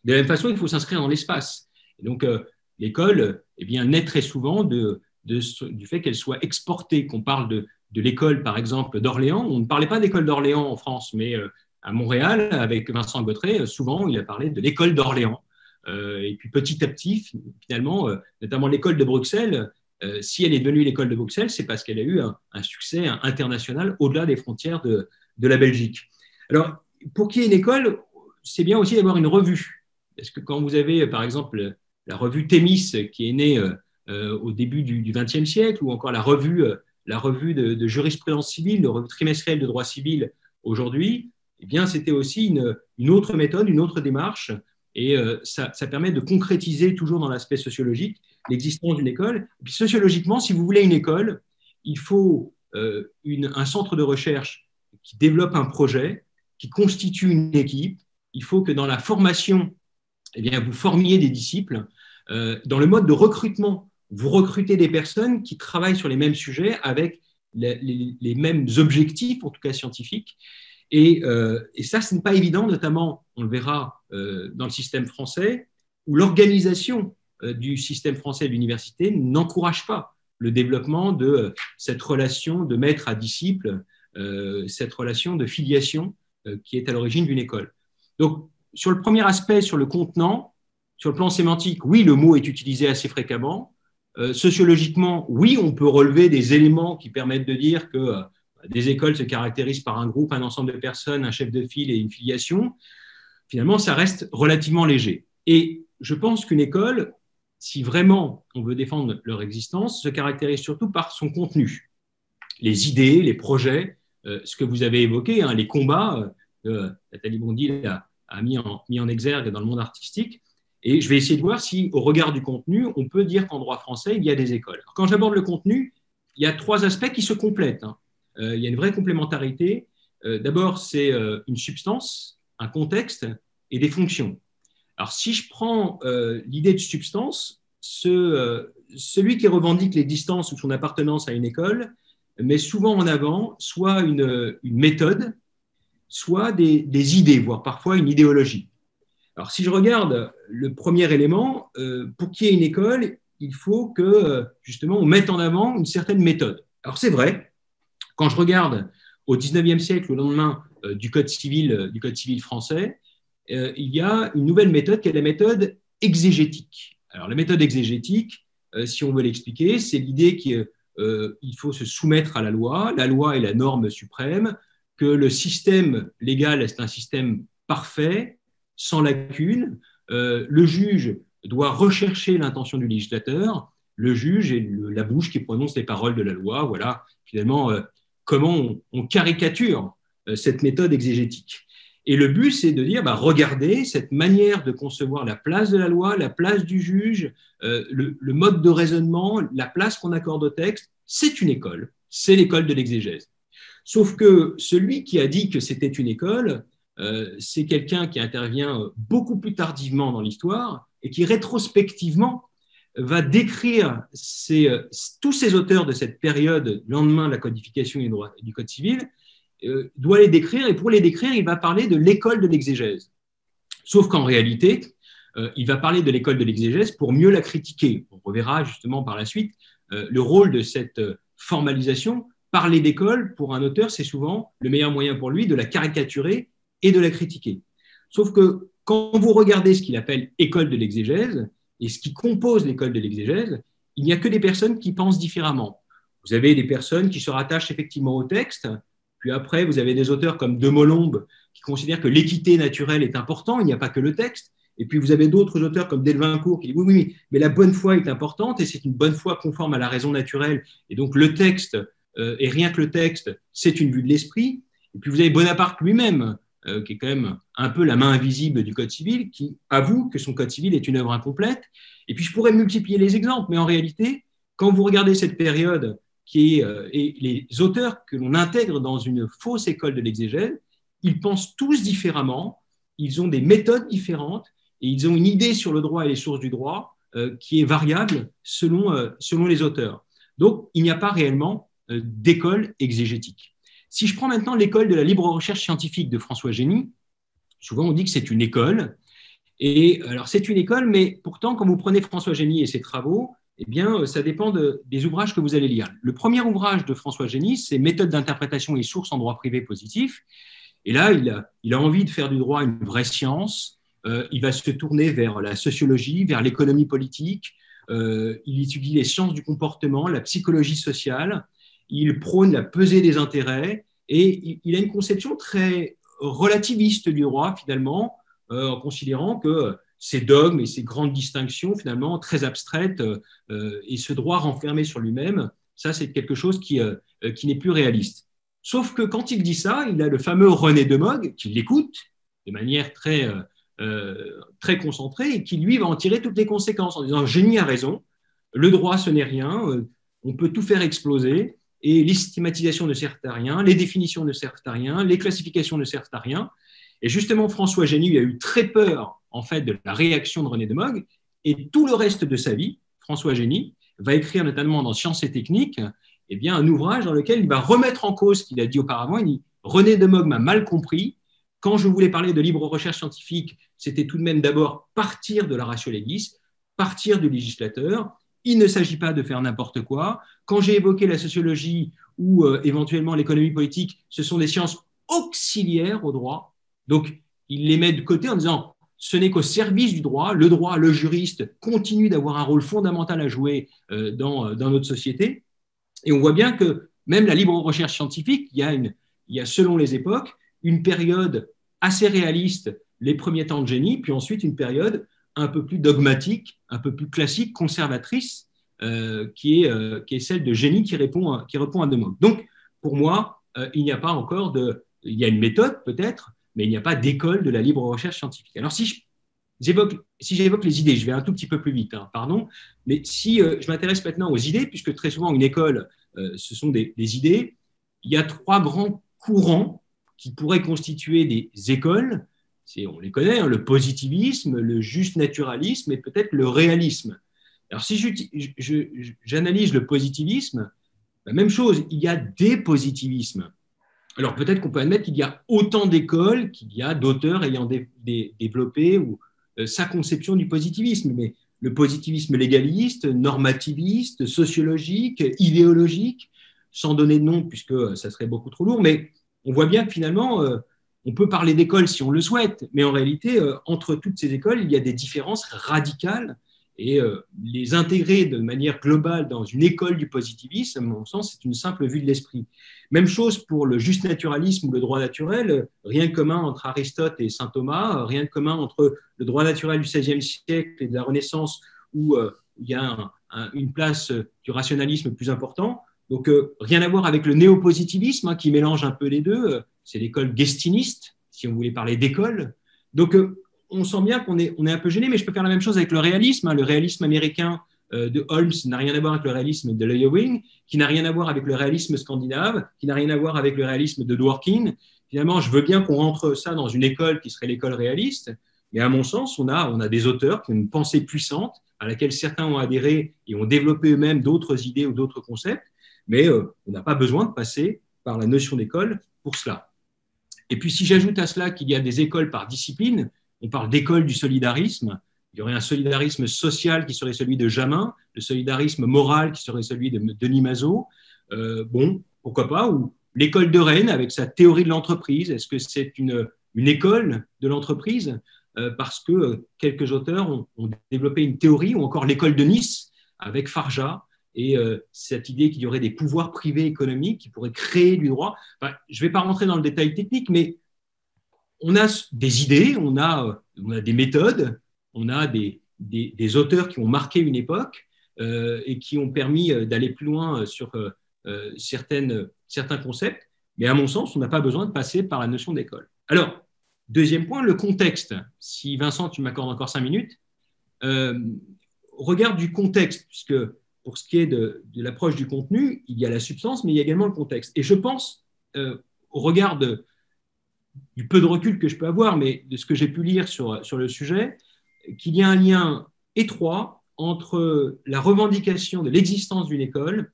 De la même façon, il faut s'inscrire dans l'espace. Et donc, euh, l'école eh bien, naît très souvent de, du fait qu'elle soit exportée, qu'on parle de, de l'école, par exemple, d'Orléans. On ne parlait pas d'école d'Orléans en France, mais euh, à Montréal, avec Vincent Gautret, euh, souvent, il a parlé de l'école d'Orléans. et puis petit à petit, finalement, notamment l'école de Bruxelles, si elle est devenue l'école de Bruxelles, c'est parce qu'elle a eu un, succès international au-delà des frontières de, de, la Belgique. Alors, pour qu'il y ait une école, c'est bien aussi d'avoir une revue. Parce que quand vous avez, par exemple, la revue Thémis, qui est née euh, euh, au début du XXe siècle, ou encore la revue, euh, la revue de, jurisprudence civile, la revue trimestrielle de droit civil aujourd'hui, eh bien, c'était aussi une, autre méthode, une autre démarche, et ça, ça, permet de concrétiser toujours dans l'aspect sociologique l'existence d'une école. Puis sociologiquement, si vous voulez une école, il faut une, un centre de recherche qui développe un projet, qui constitue une équipe. Il faut que dans la formation eh bien, vous formiez des disciples. Euh, dans le mode de recrutement, vous recrutez des personnes qui travaillent sur les mêmes sujets avec les, mêmes objectifs, en tout cas scientifiques. Et, euh, et ça, ce n'est pas évident, notamment, on le verra euh, dans le système français, où l'organisation du système français de l'université n'encourage pas le développement de cette relation de maître à disciple, cette relation de filiation qui est à l'origine d'une école. Donc, sur le premier aspect, sur le contenant, sur le plan sémantique, oui, le mot est utilisé assez fréquemment. Euh, sociologiquement, oui, on peut relever des éléments qui permettent de dire que euh, des écoles se caractérisent par un groupe, un ensemble de personnes, un chef de file et une filiation. Finalement, ça reste relativement léger. Et je pense qu'une école, si vraiment on veut défendre leur existence, se caractérise surtout par son contenu. Les idées, les projets, euh, ce que vous avez évoqué, hein, les combats. Nathalie Bondy a mis en exergue dans le monde artistique. Et je vais essayer de voir si, au regard du contenu, on peut dire qu'en droit français, il y a des écoles. quand j'aborde le contenu, il y a trois aspects qui se complètent. Hein. Euh, il y a une vraie complémentarité. Euh, d'abord, c'est euh, une substance, un contexte et des fonctions. Alors, si je prends l'idée de substance, ce, celui qui revendique l'existence ou son appartenance à une école met souvent en avant soit une méthode, soit des, idées, voire parfois une idéologie. Alors, si je regarde le premier élément, euh, pour qu'il y ait une école, il faut que, euh, justement, on mette en avant une certaine méthode. Alors, c'est vrai, quand je regarde au 19e siècle, au lendemain euh, du, code civil, du Code civil français, il y a une nouvelle méthode qui est la méthode exégétique. Alors, la méthode exégétique, si on veut l'expliquer, c'est l'idée qu'il faut se soumettre à la loi. La loi est la norme suprême que le système légal est un système parfait, sans lacune. Euh, le juge doit rechercher l'intention du législateur. Le juge est la bouche qui prononce les paroles de la loi. Voilà, finalement, euh, comment on, caricature euh, cette méthode exégétique. Et le but, c'est de dire, bah, regardez cette manière de concevoir la place de la loi, la place du juge, le, le, mode de raisonnement, la place qu'on accorde au texte, c'est une école, c'est l'école de l'exégèse. Sauf que celui qui a dit que c'était une école, c'est quelqu'un qui intervient beaucoup plus tardivement dans l'histoire et qui rétrospectivement va décrire tous ces auteurs de cette période, lendemain de la codification du, Code civil, euh, doit les décrire, et pour les décrire, il va parler de l'école de l'exégèse. Sauf qu'en réalité, euh, il va parler de l'école de l'exégèse pour mieux la critiquer. On reverra justement par la suite le rôle de cette formalisation parler d'école, pour un auteur, c'est souvent le meilleur moyen pour lui de la caricaturer et de la critiquer. Sauf que quand vous regardez ce qu'il appelle école de l'exégèse et ce qui compose l'école de l'exégèse, il n'y a que des personnes qui pensent différemment. Vous avez des personnes qui se rattachent effectivement au texte, puis après, vous avez des auteurs comme De Molombe qui considèrent que l'équité naturelle est important, il n'y a pas que le texte. Et puis vous avez d'autres auteurs comme Delvincourt qui disent oui, oui, mais la bonne foi est importante et c'est une bonne foi conforme à la raison naturelle. Et donc le texte euh, et rien que le texte, c'est une vue de l'esprit. Et puis vous avez Bonaparte lui-même, euh, qui est quand même un peu la main invisible du Code civil, qui avoue que son Code civil est une œuvre incomplète. Et puis je pourrais multiplier les exemples, mais en réalité, quand vous regardez cette période qui est, euh, et les auteurs que l'on intègre dans une fausse école de l'exégèse, ils pensent tous différemment, ils ont des méthodes différentes et ils ont une idée sur le droit et les sources du droit euh, qui est variable selon, euh, selon les auteurs. Donc, il n'y a pas réellement d'école exégétique. Si je prends maintenant l'école de la libre recherche scientifique de François Génie, souvent on dit que c'est une école. Et alors, c'est une école, mais pourtant, quand vous prenez François Génie et ses travaux, eh bien, euh, ça dépend des ouvrages que vous allez lire. Le premier ouvrage de François Génie, c'est Méthode d'interprétation et sources en droit privé positif. Et là, il a, envie de faire du droit une vraie science. Euh, il va se tourner vers la sociologie, vers l'économie politique. Euh, il étudie les sciences du comportement, la psychologie sociale. Il prône la pesée des intérêts. Et il, a une conception très relativiste du droit, finalement, en considérant que ces dogmes et ces grandes distinctions finalement très abstraites euh, euh, et ce droit renfermé sur lui-même, ça c'est quelque chose qui, euh, qui n'est plus réaliste. Sauf que quand il dit ça, il a le fameux René de Mogg qui l'écoute de manière très, très concentrée et qui lui va en tirer toutes les conséquences en disant génie a raison, le droit ce n'est rien, on peut tout faire exploser et les systématisations ne les définitions ne servent à rien, les classifications ne servent à rien. Et justement, François Génie a eu très peur en fait de la réaction de René de Mogg, et tout le reste de sa vie, François Génie va écrire notamment dans Sciences et Techniques eh bien, un ouvrage dans lequel il va remettre en cause ce qu'il a dit auparavant. Il dit René de Mogg m'a mal compris. Quand je voulais parler de libre recherche scientifique, c'était tout de même d'abord partir de la ratio partir du législateur. Il ne s'agit pas de faire n'importe quoi. Quand j'ai évoqué la sociologie ou euh, éventuellement l'économie politique, ce sont des sciences auxiliaires au droit. Donc, il les met de côté en disant ce n'est qu'au service du droit. Le droit, le juriste continue d'avoir un rôle fondamental à jouer euh, dans, euh, dans, notre société. Et on voit bien que même la libre recherche scientifique, il y a selon les époques une période assez réaliste, les premiers temps de génie, puis ensuite une période un peu plus dogmatique, un peu plus classique, conservatrice, euh, qui, est, qui est celle de génie qui répond à, qui répond. Donc, pour moi, il n'y a pas encore de... Il y a une méthode peut-être, mais il n'y a pas d'école de la libre recherche scientifique. Alors, si j'évoque les idées, je vais un tout petit peu plus vite, hein, pardon, mais si euh, je m'intéresse maintenant aux idées, puisque très souvent une école, euh, ce sont des, idées, il y a trois grands courants qui pourraient constituer des écoles. On les connaît, hein, le positivisme, le juste naturalisme et peut-être le réalisme. Alors, si j'analyse le positivisme, la même chose, il y a des positivismes. Alors peut-être qu'on peut admettre qu'il y a autant d'écoles qu'il y a d'auteurs ayant développé ou, euh, sa conception du positivisme, mais le positivisme légaliste, normativiste, sociologique, idéologique, sans donner de nom puisque ça serait beaucoup trop lourd, mais on voit bien que finalement, euh, on peut parler d'écoles si on le souhaite, mais en réalité, euh, entre toutes ces écoles, il y a des différences radicales et euh, les intégrer de manière globale dans une école du positivisme, à mon sens, c'est une simple vue de l'esprit. Même chose pour le juste naturalisme ou le droit naturel, rien de commun entre Aristote et saint Thomas, rien de commun entre le droit naturel du XVIe siècle et de la Renaissance, où euh, il y a une place du rationalisme plus important. Donc, euh, rien à voir avec le néopositivisme, hein, qui mélange un peu les deux. C'est l'école gestiniste, si on voulait parler d'école. Donc, on sent bien qu'on est, on est un peu gêné, mais je peux faire la même chose avec le réalisme. Hein. Le réalisme américain euh, de Holmes n'a rien à voir avec le réalisme de Lewin, qui n'a rien à voir avec le réalisme scandinave, qui n'a rien à voir avec le réalisme de Dworkin. Finalement, je veux bien qu'on rentre ça dans une école qui serait l'école réaliste, mais à mon sens, on a, on a des auteurs qui ont une pensée puissante, à laquelle certains ont adhéré et ont développé eux-mêmes d'autres idées ou d'autres concepts, mais euh, on n'a pas besoin de passer par la notion d'école pour cela. Et puis, si j'ajoute à cela qu'il y a des écoles par discipline, on parle d'école du solidarisme. Il y aurait un solidarisme social qui serait celui de Jamin, le solidarisme moral qui serait celui de Denis Mazot. Euh, bon, pourquoi pas Ou l'école de Rennes avec sa théorie de l'entreprise. Est-ce que c'est une, école de l'entreprise? Euh, Parce que quelques auteurs ont, développé une théorie, ou encore l'école de Nice avec Farja, et euh, cette idée qu'il y aurait des pouvoirs privés économiques qui pourraient créer du droit. je ne vais pas rentrer dans le détail technique, mais on a des idées, on a, des méthodes, on a des, auteurs qui ont marqué une époque euh, et qui ont permis euh, d'aller plus loin sur euh, certains concepts. Mais à mon sens, on n'a pas besoin de passer par la notion d'école. Alors, deuxième point, le contexte. Si Vincent, tu m'accordes encore cinq minutes, regarde du contexte, puisque pour ce qui est de, l'approche du contenu, il y a la substance, mais il y a également le contexte. Et je pense, euh, au regard du peu de recul que je peux avoir, mais de ce que j'ai pu lire sur, sur le sujet, qu'il y a un lien étroit entre la revendication de l'existence d'une école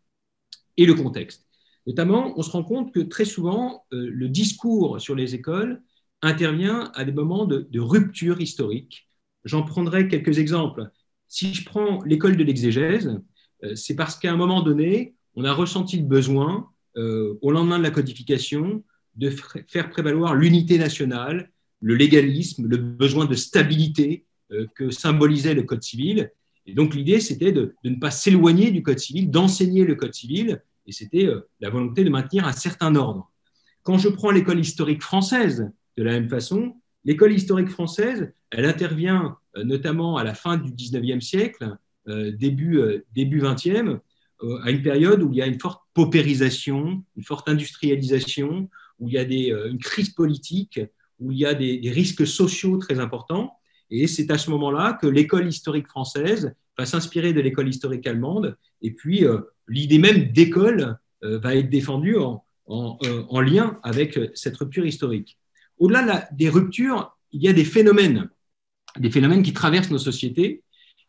et le contexte. Notamment, on se rend compte que très souvent, euh, le discours sur les écoles intervient à des moments de, rupture historique. J'en prendrai quelques exemples. Si je prends l'école de l'exégèse, c'est parce qu'à un moment donné, on a ressenti le besoin, euh, au lendemain de la codification, de faire prévaloir l'unité nationale, le légalisme, le besoin de stabilité euh, que symbolisait le Code civil. Et donc l'idée, c'était de, ne pas s'éloigner du Code civil, d'enseigner le Code civil, et c'était la volonté de maintenir un certain ordre. Quand je prends l'école historique française, de la même façon, l'école historique française, elle intervient notamment à la fin du 19e siècle, euh, début, euh, début 20e, euh, à une période où il y a une forte paupérisation, une forte industrialisation, où il y a des, une crise politique, où il y a des, risques sociaux très importants. Et c'est à ce moment-là que l'école historique française va s'inspirer de l'école historique allemande. Et puis, l'idée même d'école va être défendue en, en, en, lien avec cette rupture historique. Au-delà des ruptures, il y a des phénomènes, des phénomènes qui traversent nos sociétés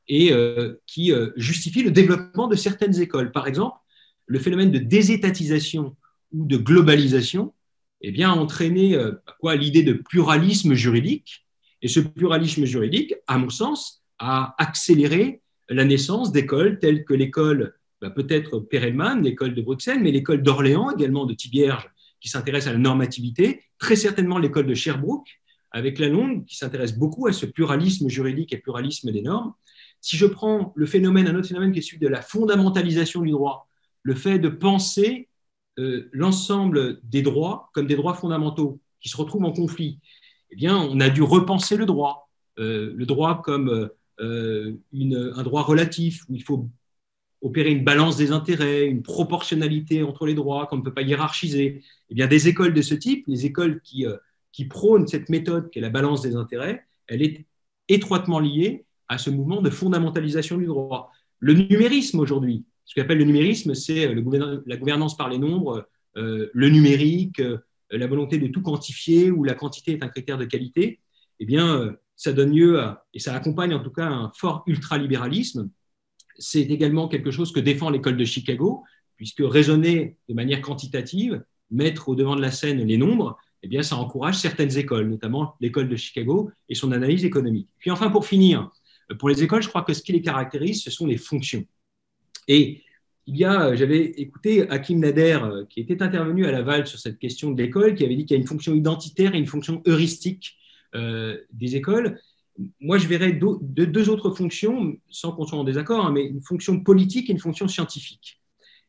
et euh, qui euh, justifie le développement de certaines écoles. Par exemple, le phénomène de désétatisation ou de globalisation eh bien, a entraîné euh, quoi l'idée de pluralisme juridique. Et ce pluralisme juridique, à mon sens, a accéléré la naissance d'écoles telles que l'école, bah, peut-être Perelman, l'école de Bruxelles, mais l'école d'Orléans, également de Thibierge, qui s'intéresse à la normativité, très certainement l'école de Sherbrooke, avec la Longue, qui s'intéresse beaucoup à ce pluralisme juridique et pluralisme des normes. Si je prends le phénomène, un autre phénomène qui est celui de la fondamentalisation du droit, le fait de penser euh, l'ensemble des droits comme des droits fondamentaux qui se retrouvent en conflit, eh bien, on a dû repenser le droit, euh, le droit comme euh, un droit relatif où il faut opérer une balance des intérêts, une proportionnalité entre les droits qu'on ne peut pas hiérarchiser. Eh bien, des écoles de ce type, les écoles qui, qui prônent cette méthode qui est la balance des intérêts, elle est étroitement liée à ce mouvement de fondamentalisation du droit. Le numérisme aujourd'hui, ce qu'on appelle le numérisme, c'est la gouvernance par les nombres, euh, le numérique, euh, la volonté de tout quantifier où la quantité est un critère de qualité. Eh bien, euh, ça donne lieu à, et ça accompagne en tout cas un fort ultralibéralisme. C'est également quelque chose que défend l'école de Chicago, puisque raisonner de manière quantitative, mettre au devant de la scène les nombres, eh bien, ça encourage certaines écoles, notamment l'école de Chicago et son analyse économique. Puis enfin, pour finir, pour les écoles, je crois que ce qui les caractérise, ce sont les fonctions. Et il y a, j'avais écouté Hakim Nader, euh, qui était intervenu à Laval sur cette question de l'école, qui avait dit qu'il y a une fonction identitaire et une fonction heuristique euh, des écoles. Moi, je verrais deux, autres fonctions, sans qu'on soit en désaccord, hein, mais une fonction politique et une fonction scientifique.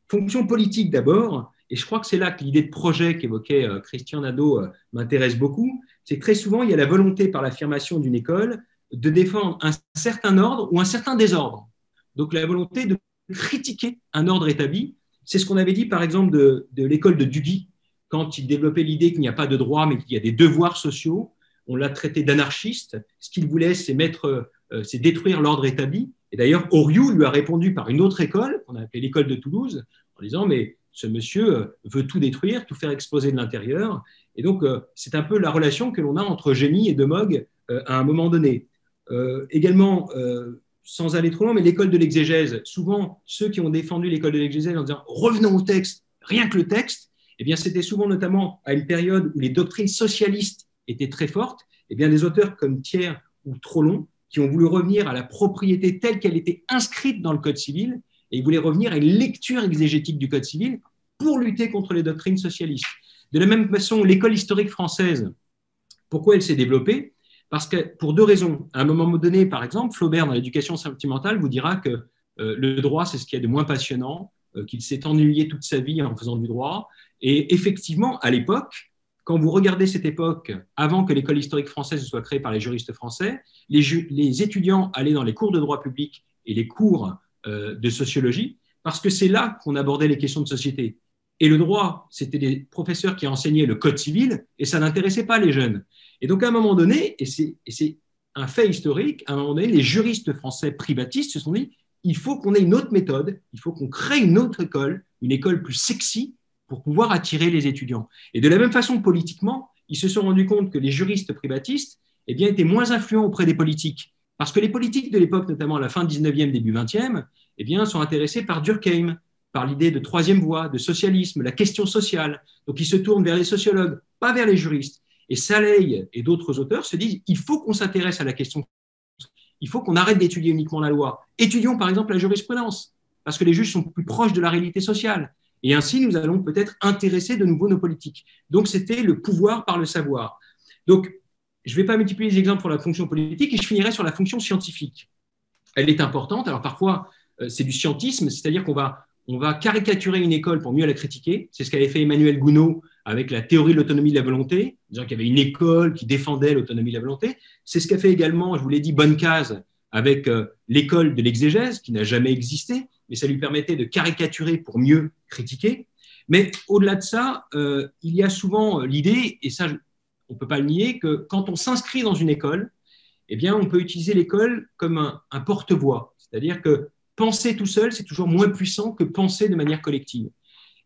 Fonction politique d'abord, et je crois que c'est là que l'idée de projet qu'évoquait euh, Christian Nadeau m'intéresse beaucoup, c'est que très souvent, il y a la volonté par l'affirmation d'une école de défendre un certain ordre ou un certain désordre. Donc la volonté de critiquer un ordre établi, c'est ce qu'on avait dit par exemple de, l'école de Duby, quand il développait l'idée qu'il n'y a pas de droit mais qu'il y a des devoirs sociaux. On l'a traité d'anarchiste. Ce qu'il voulait, c'est mettre, euh, c'est détruire l'ordre établi. Et d'ailleurs, Oriou lui a répondu par une autre école, qu'on a appelée l'école de Toulouse, en disant mais ce monsieur euh, veut tout détruire, tout faire exploser de l'intérieur. Et donc, euh, c'est un peu la relation que l'on a entre génie et Demog à un moment donné. Euh, également, euh, sans aller trop loin, mais l'école de l'exégèse, souvent ceux qui ont défendu l'école de l'exégèse en disant revenons au texte, rien que le texte, eh bien c'était souvent notamment à une période où les doctrines socialistes étaient très fortes, eh bien des auteurs comme Thiers ou Trollon qui ont voulu revenir à la propriété telle qu'elle était inscrite dans le Code civil et ils voulaient revenir à une lecture exégétique du Code civil pour lutter contre les doctrines socialistes. De la même façon, l'école historique française, pourquoi elle s'est développée? Parce que pour deux raisons. À un moment donné, par exemple, Flaubert, dans l'éducation sentimentale, vous dira que euh, le droit, c'est ce qui est de moins passionnant, euh, qu'il s'est ennuyé toute sa vie en faisant du droit. Et effectivement, à l'époque, quand vous regardez cette époque, avant que l'école historique française soit créée par les juristes français, les, les étudiants allaient dans les cours de droit public et les cours euh, de sociologie, parce que c'est là qu'on abordait les questions de société. Et le droit, c'était des professeurs qui enseignaient le code civil, et ça n'intéressait pas les jeunes. Et donc, à un moment donné, et c'est un fait historique, à un moment donné, les juristes français privatistes se sont dit il faut qu'on ait une autre méthode, il faut qu'on crée une autre école, une école plus sexy pour pouvoir attirer les étudiants. Et de la même façon, politiquement, ils se sont rendus compte que les juristes privatistes eh bien, étaient moins influents auprès des politiques. Parce que les politiques de l'époque, notamment à la fin du 19e, début 20e, eh bien, sont intéressés par Durkheim, par l'idée de troisième voie, de socialisme, la question sociale. Donc ils se tournent vers les sociologues, pas vers les juristes. Et Saleil et d'autres auteurs se disent il faut qu'on s'intéresse à la question. Il faut qu'on arrête d'étudier uniquement la loi. Étudions par exemple la jurisprudence, parce que les juges sont plus proches de la réalité sociale. Et ainsi, nous allons peut-être intéresser de nouveau nos politiques. Donc, c'était le pouvoir par le savoir. Donc, je ne vais pas multiplier les exemples pour la fonction politique et je finirai sur la fonction scientifique. Elle est importante. Alors, parfois, euh, c'est du scientisme, c'est-à-dire qu'on va, on va caricaturer une école pour mieux la critiquer. C'est ce qu'avait fait Emmanuel Gounod avec la théorie de l'autonomie de la volonté, disant qu'il y avait une école qui défendait l'autonomie de la volonté. C'est ce qu'a fait également, je vous l'ai dit, Bonnecase avec euh, l'école de l'exégèse, qui n'a jamais existé, mais ça lui permettait de caricaturer pour mieux critiquer. Mais au-delà de ça, euh, il y a souvent l'idée, et ça, on ne peut pas le nier, que quand on s'inscrit dans une école, eh bien, on peut utiliser l'école comme un, un porte-voix. C'est-à-dire que penser tout seul, c'est toujours moins puissant que penser de manière collective.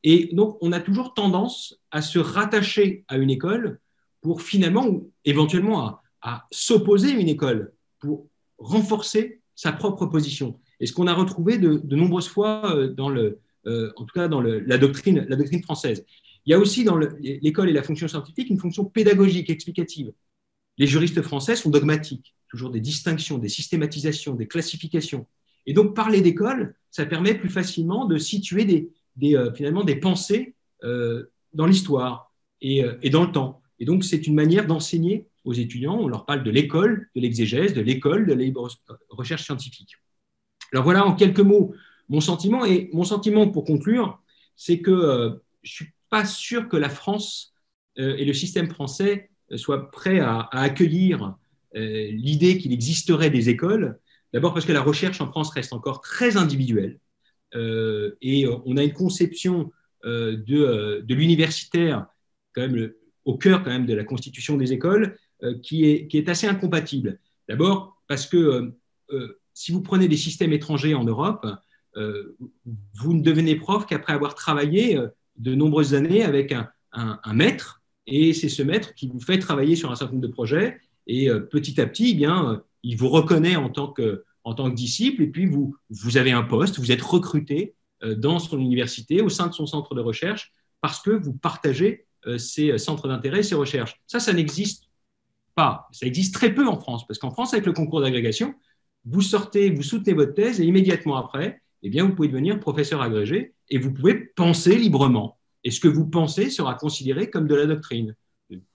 Et donc, on a toujours tendance à se rattacher à une école pour finalement, ou éventuellement, à, s'opposer à une école, pour renforcer sa propre position. Et ce qu'on a retrouvé de, nombreuses fois euh, dans euh, en tout cas dans la, doctrine, la doctrine française. Il y a aussi dans l'école et la fonction scientifique une fonction pédagogique, explicative. Les juristes français sont dogmatiques, toujours des distinctions, des systématisations, des classifications. Et donc parler d'école, ça permet plus facilement de situer des, euh, finalement des pensées dans l'histoire et, et, dans le temps. Et donc c'est une manière d'enseigner aux étudiants. On leur parle de l'école, de l'exégèse, de l'école, de la recherche scientifique. Alors voilà en quelques mots mon sentiment. Et mon sentiment, pour conclure, c'est que euh, je ne suis pas sûr que la France euh, et le système français euh, soient prêts à, accueillir l'idée qu'il existerait des écoles. D'abord parce que la recherche en France reste encore très individuelle. et on a une conception de, de l'universitaire quand même au cœur quand même de la constitution des écoles qui, est, qui est assez incompatible. D'abord parce que si vous prenez des systèmes étrangers en Europe, euh, vous ne devenez prof qu'après avoir travaillé euh, de nombreuses années avec un, maître, et c'est ce maître qui vous fait travailler sur un certain nombre de projets, et euh, petit à petit, eh bien, il vous reconnaît en tant que, disciple, et puis vous, avez un poste, vous êtes recruté dans son université, au sein de son centre de recherche, parce que vous partagez ces centres d'intérêt, ces recherches. Ça, ça n'existe pas. Ça existe très peu en France, parce qu'en France, avec le concours d'agrégation, vous sortez, vous soutenez votre thèse et immédiatement après, eh bien, vous pouvez devenir professeur agrégé et vous pouvez penser librement. Et ce que vous pensez sera considéré comme de la doctrine,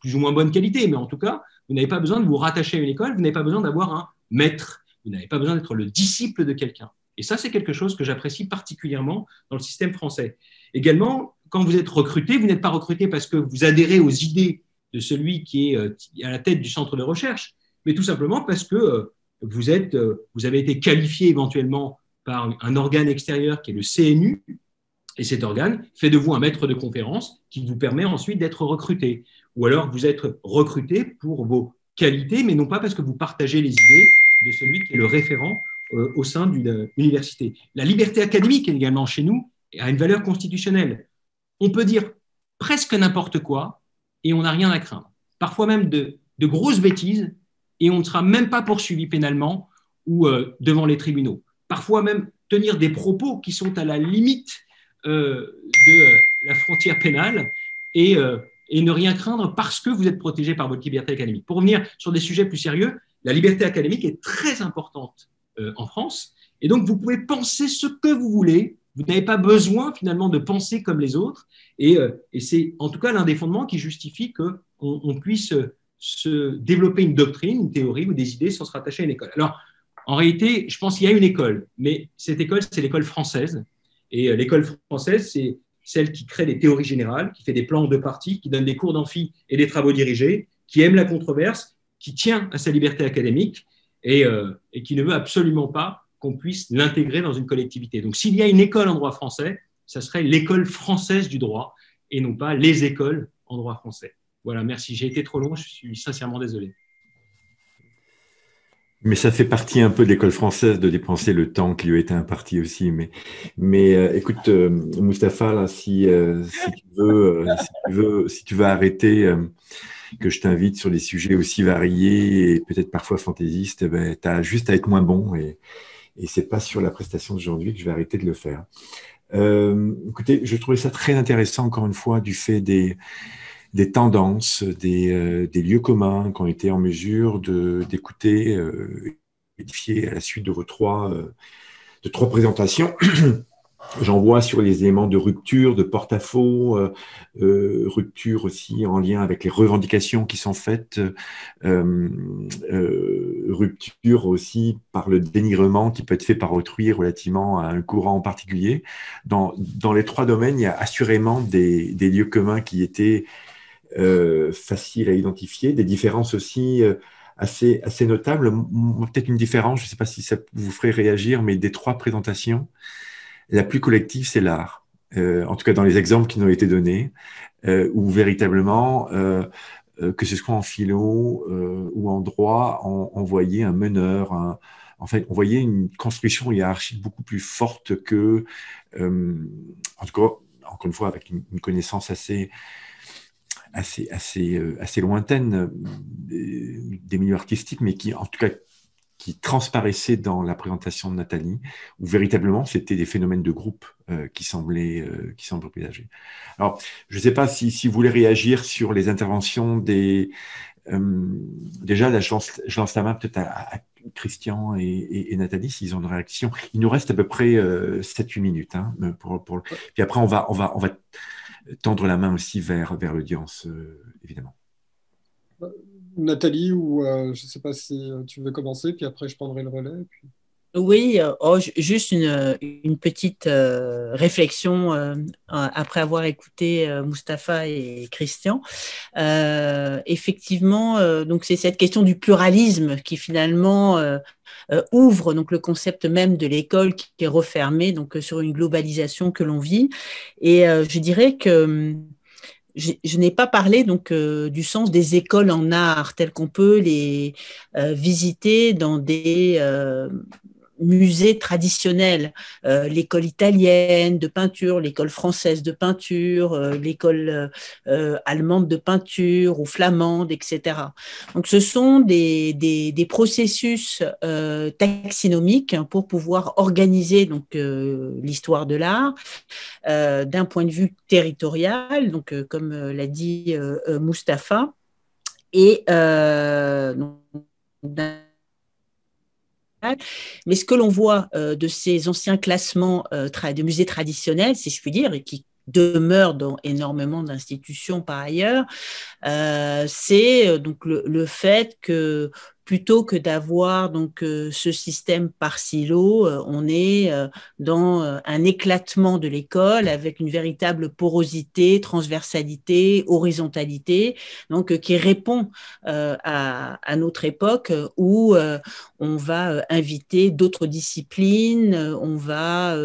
plus ou moins bonne qualité, mais en tout cas, vous n'avez pas besoin de vous rattacher à une école, vous n'avez pas besoin d'avoir un maître, vous n'avez pas besoin d'être le disciple de quelqu'un. Et ça, c'est quelque chose que j'apprécie particulièrement dans le système français. Également, quand vous êtes recruté, vous n'êtes pas recruté parce que vous adhérez aux idées de celui qui est euh, à la tête du centre de recherche, mais tout simplement parce que euh, vous, êtes, euh, vous avez été qualifié éventuellement par un organe extérieur qui est le CNU, et cet organe fait de vous un maître de conférence qui vous permet ensuite d'être recruté. Ou alors vous êtes recruté pour vos qualités, mais non pas parce que vous partagez les idées de celui qui est le référent euh, au sein d'une université. La liberté académique également chez nous a une valeur constitutionnelle. On peut dire presque n'importe quoi et on n'a rien à craindre. Parfois même de, de grosses bêtises et on ne sera même pas poursuivi pénalement ou euh, devant les tribunaux. Parfois même tenir des propos qui sont à la limite euh, de la frontière pénale et, et, ne rien craindre parce que vous êtes protégé par votre liberté académique. Pour revenir sur des sujets plus sérieux, la liberté académique est très importante en France et donc vous pouvez penser ce que vous voulez. Vous n'avez pas besoin finalement de penser comme les autres et, et c'est en tout cas l'un des fondements qui justifie qu'on on puisse se développer une doctrine, une théorie ou des idées sans se rattacher à une école. Alors, en réalité, je pense qu'il y a une école, mais cette école, c'est l'école française. Et euh, l'école française, c'est celle qui crée des théories générales, qui fait des plans de partie, qui donne des cours d'amphi et des travaux dirigés, qui aime la controverse, qui tient à sa liberté académique et, euh, et qui ne veut absolument pas qu'on puisse l'intégrer dans une collectivité. Donc, s'il y a une école en droit français, ça serait l'école française du droit et non pas les écoles en droit français. Voilà, merci. J'ai été trop long, je suis sincèrement désolé. Mais ça fait partie un peu de l'école française de dépenser le temps qui lui a été imparti aussi. Mais, mais euh, écoute, euh, Mustapha, là, si, euh, si, tu veux, si, tu veux, si tu arrêter, que je t'invite sur des sujets aussi variés et peut-être parfois fantaisistes, eh ben, tu as juste à être moins bon. Et, et c'est pas sur la prestation d'aujourd'hui que je vais arrêter de le faire. écoutez, je trouvais ça très intéressant, encore une fois, du fait des des tendances, des, euh, des, lieux communs qui ont été en mesure d'écouter, euh, à la suite de vos trois, euh, de trois présentations. J'en vois sur les éléments de rupture, de porte-à-faux, euh, rupture aussi en lien avec les revendications qui sont faites, rupture aussi par le dénigrement qui peut être fait par autrui relativement à un courant en particulier. Dans, les trois domaines, il y a assurément des lieux communs qui étaient euh, facile à identifier, des différences aussi euh, assez, assez notables. Peut-être une différence, je ne sais pas si ça vous ferait réagir, mais des trois présentations, la plus collective, c'est l'art. Euh, en tout cas, dans les exemples qui nous ont été donnés, où véritablement, que ce soit en philo ou en droit, on, voyait un meneur, en fait, on voyait une construction hiérarchique beaucoup plus forte que, en tout cas, encore une fois, avec une connaissance assez assez, assez, euh, assez lointaine euh, des, milieux artistiques, mais qui, en tout cas, qui transparaissaient dans la présentation de Nathalie, où véritablement c'était des phénomènes de groupe euh, qui semblaient qui semblaient Alors, je ne sais pas si, si, vous voulez réagir sur les interventions des. déjà, là, je lance, je lance la main peut-être à, Christian et, Nathalie s'ils ont une réaction. Il nous reste à peu près 7-8 minutes. Hein, pour, pour... Puis après, on va, on va, on va tendre la main aussi vers, vers l'audience, euh, évidemment. Nathalie, ou euh, je ne sais pas si tu veux commencer, puis après je prendrai le relais. Oui, euh, oh, juste une, petite réflexion après avoir écouté Mustapha et Christian. effectivement, donc c'est cette question du pluralisme qui finalement ouvre donc le concept même de l'école qui est refermé donc sur une globalisation que l'on vit. Et je dirais que hum, je, n'ai pas parlé donc du sens des écoles en art telles qu'on peut les visiter dans des musées traditionnels, euh, l'école italienne de peinture, l'école française de peinture, euh, l'école euh, allemande de peinture ou flamande, etc. Donc ce sont des, des, processus taxinomiques pour pouvoir organiser donc l'histoire de l'art d'un point de vue territorial, donc comme l'a dit Mustapha, et d'un mais ce que l'on voit euh, de ces anciens classements euh, de musées traditionnels, si je puis dire, et qui demeurent dans énormément d'institutions par ailleurs, euh, c'est donc le, fait que plutôt que d'avoir donc euh, ce système par silo, euh, on est euh, dans un éclatement de l'école avec une véritable porosité, transversalité, horizontalité, donc qui répond à, notre époque où on va inviter d'autres disciplines, on va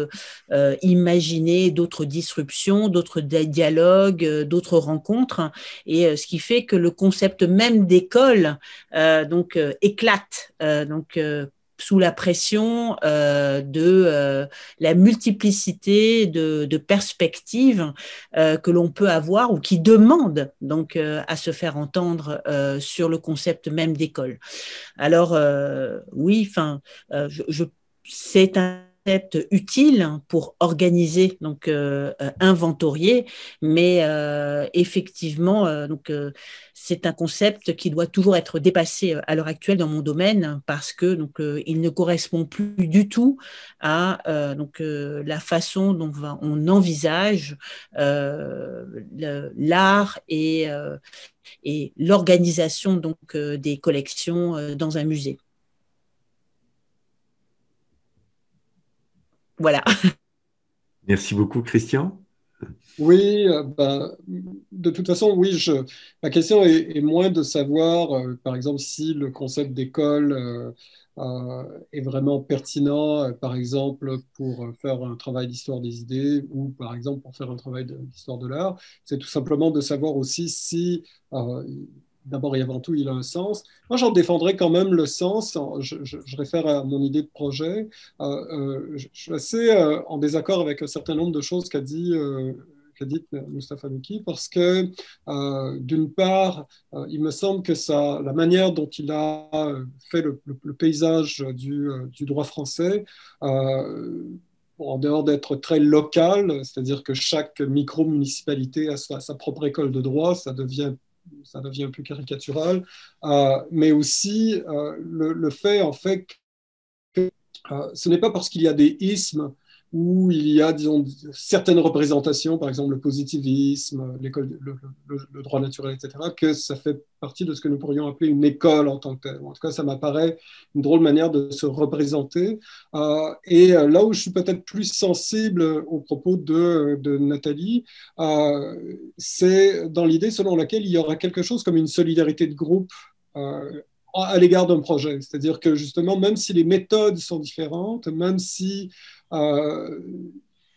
imaginer d'autres disruptions, d'autres dialogues, d'autres rencontres, et ce qui fait que le concept même d'école, donc éclate. Euh, donc, euh, sous la pression euh, de la multiplicité de, perspectives que l'on peut avoir ou qui demandent donc à se faire entendre sur le concept même d'école. Alors oui, enfin, c'est un utile pour organiser, donc inventorier, mais effectivement, donc c'est un concept qui doit toujours être dépassé euh, à l'heure actuelle dans mon domaine parce que donc euh, il ne correspond plus du tout à euh, donc la façon dont on envisage l'art et, et l'organisation donc des collections dans un musée. Voilà. Merci beaucoup, Christian. Oui, euh, ben, de toute façon, oui, je, ma question est, moins de savoir, euh, par exemple, si le concept d'école euh, est vraiment pertinent, par exemple, pour faire un travail d'histoire des idées ou, par exemple, pour faire un travail d'histoire de l'art. C'est tout simplement de savoir aussi si d'abord et avant tout, il a un sens. Moi, j'en défendrai quand même le sens. Je, réfère à mon idée de projet. Euh, euh, je, suis assez euh, en désaccord avec un certain nombre de choses qu'a dit, qu'a dit Mustafa Miki, parce que, d'une part, il me semble que ça, la manière dont il a fait le, paysage du, droit français, en dehors d'être très local, c'est-à-dire que chaque micro-municipalité a sa, propre école de droit, ça devient ça devient peu caricatural, euh, mais aussi euh, le, fait en fait que euh, ce n'est pas parce qu'il y a des ismes où il y a, disons, certaines représentations, par exemple le positivisme, le, droit naturel, etc., que ça fait partie de ce que nous pourrions appeler une école en tant que telle. En tout cas, ça m'apparaît une drôle manière de se représenter. Euh, et euh, là où je suis peut-être plus sensible aux propos de, Nathalie, euh, c'est dans l'idée selon laquelle il y aura quelque chose comme une solidarité de groupe à l'égard d'un projet. C'est-à-dire que justement, même si les méthodes sont différentes, même si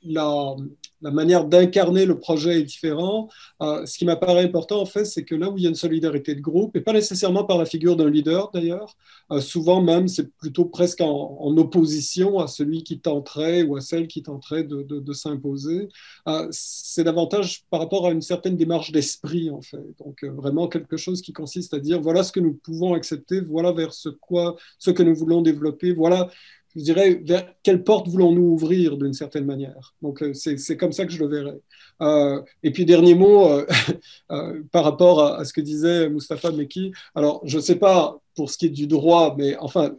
la, la, manière d'incarner le projet est différente. Euh, ce qui m'apparaît important, en fait, c'est que là où il y a une solidarité de groupe, et pas nécessairement par la figure d'un leader d'ailleurs, euh, souvent même c'est plutôt presque en, opposition à celui qui tenterait ou à celle qui tenterait de, de, s'imposer, c'est davantage par rapport à une certaine démarche d'esprit, en fait. Donc vraiment quelque chose qui consiste à dire, voilà ce que nous pouvons accepter, voilà vers ce, quoi, ce que nous voulons développer, voilà je dirais, vers quelle porte voulons-nous ouvrir d'une certaine manière Donc, euh, c'est comme ça que je le verrais. Euh, et puis, dernier mot euh, par rapport à, ce que disait Mustapha Meki. Alors, je ne sais pas pour ce qui est du droit, mais enfin,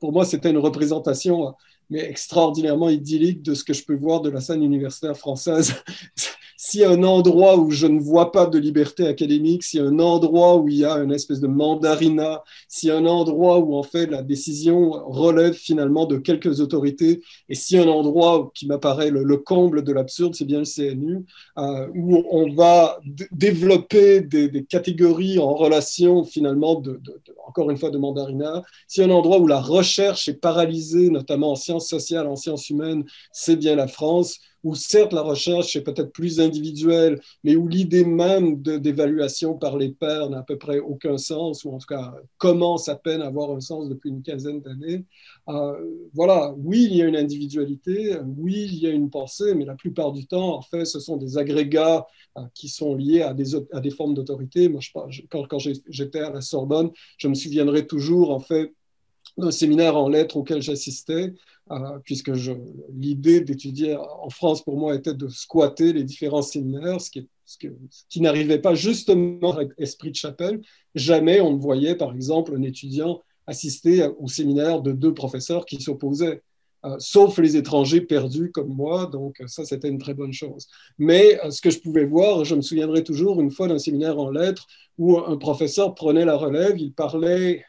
pour moi, c'était une représentation mais extraordinairement idyllique de ce que je peux voir de la scène universitaire française. s'il y a un endroit où je ne vois pas de liberté académique, s'il y a un endroit où il y a une espèce de mandarinat, s'il y a un endroit où en fait la décision relève finalement de quelques autorités, et s'il y a un endroit qui m'apparaît le, comble de l'absurde, c'est bien le CNU, euh, où on va développer des, catégories en relation finalement, de, encore une fois, de mandarinat. S'il y a un endroit où la recherche est paralysée, notamment en sciences sociales, en sciences humaines, c'est bien la France où certes la recherche est peut-être plus individuelle, mais où l'idée même d'évaluation par les pairs n'a à peu près aucun sens, ou en tout cas commence à peine à avoir un sens depuis une quinzaine d'années. Euh, voilà, oui, il y a une individualité, oui, il y a une pensée, mais la plupart du temps, en fait, ce sont des agrégats euh, qui sont liés à des, à des formes d'autorité. Moi, quand, quand j'étais à la Sorbonne, je me souviendrai toujours, en fait, d'un séminaire en lettres auquel j'assistais, puisque l'idée d'étudier en France pour moi était de squatter les différents séminaires, ce qui, n'arrivait pas justement avec esprit de chapelle. Jamais on ne voyait, par exemple, un étudiant assister au séminaire de deux professeurs qui s'opposaient. Euh, sauf les étrangers perdus comme moi, donc ça c'était une très bonne chose. Mais euh, ce que je pouvais voir, je me souviendrai toujours une fois d'un séminaire en lettres où un professeur prenait la relève, il parlait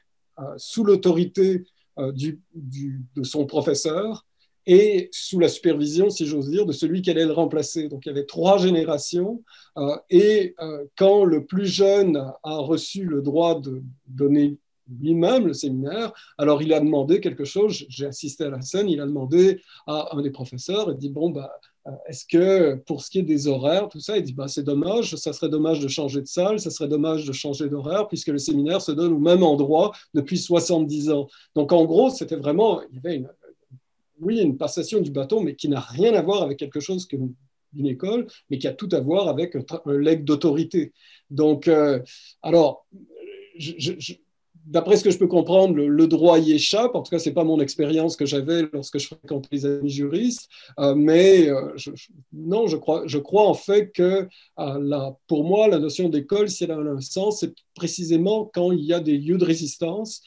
sous l'autorité euh, de son professeur et sous la supervision, si j'ose dire, de celui qui allait le remplacer. Donc il y avait trois générations. Euh, et euh, quand le plus jeune a reçu le droit de donner lui-même le séminaire, alors il a demandé quelque chose, j'ai assisté à la scène, il a demandé à un des professeurs, il dit, bon, bah, euh, est-ce que pour ce qui est des horaires, tout ça, il dit bah, c'est dommage, ça serait dommage de changer de salle, ça serait dommage de changer d'horaire, puisque le séminaire se donne au même endroit depuis 70 ans. Donc en gros, c'était vraiment, il y avait une, oui, une passation du bâton, mais qui n'a rien à voir avec quelque chose d'une école, mais qui a tout à voir avec un, leg d'autorité. Donc, euh, alors, je, d'après ce que je peux comprendre, le, droit y échappe. En tout cas, ce n'est pas mon expérience que j'avais lorsque je fréquentais les amis juristes. Euh, mais euh, non, je crois, je crois en fait que euh, pour moi, la notion d'école, si elle a un sens, c'est précisément quand il y a des lieux de résistance.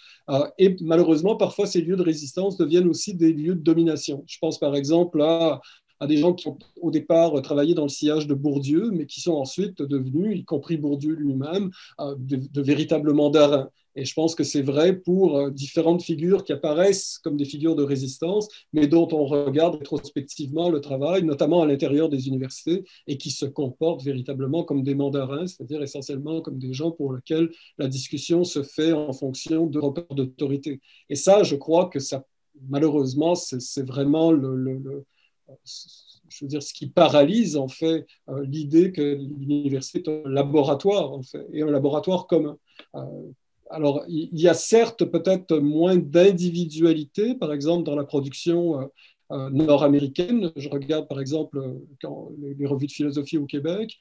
et malheureusement, parfois, ces lieux de résistance deviennent aussi des lieux de domination. Je pense par exemple à à des gens qui ont au départ travaillé dans le sillage de Bourdieu, mais qui sont ensuite devenus, y compris Bourdieu lui-même, de, de, véritables mandarins. Et je pense que c'est vrai pour euh, différentes figures qui apparaissent comme des figures de résistance, mais dont on regarde rétrospectivement le travail, notamment à l'intérieur des universités, et qui se comportent véritablement comme des mandarins, c'est-à-dire essentiellement comme des gens pour lesquels la discussion se fait en fonction de repères d'autorité. Et ça, je crois que ça, malheureusement, c'est vraiment le, je veux dire, ce qui paralyse en fait l'idée que l'université est un laboratoire en fait, et un laboratoire commun. alors, il y a certes peut-être moins d'individualité, par exemple, dans la production nord-américaine. Je regarde par exemple quand les, revues de philosophie au Québec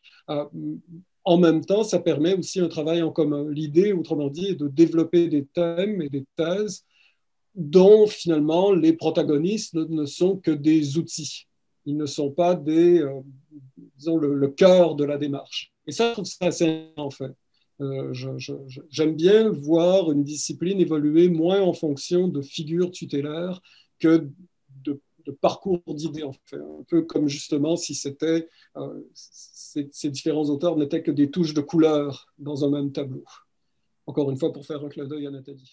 en même temps, ça permet aussi un travail en commun. L'idée, autrement dit, est de développer des thèmes et des thèses dont finalement les protagonistes ne, sont que des outils. Ils ne sont pas des, euh, disons, le, cœur de la démarche. Et ça, je trouve ça assez en fait. Euh, j'aime bien voir une discipline évoluer moins en fonction de figures tutélaires que de parcours d'idées, en fait. Un peu comme justement si c'était euh, ces, différents auteurs n'étaient que des touches de couleur dans un même tableau. Encore une fois, pour faire un clin d'œil à Nathalie.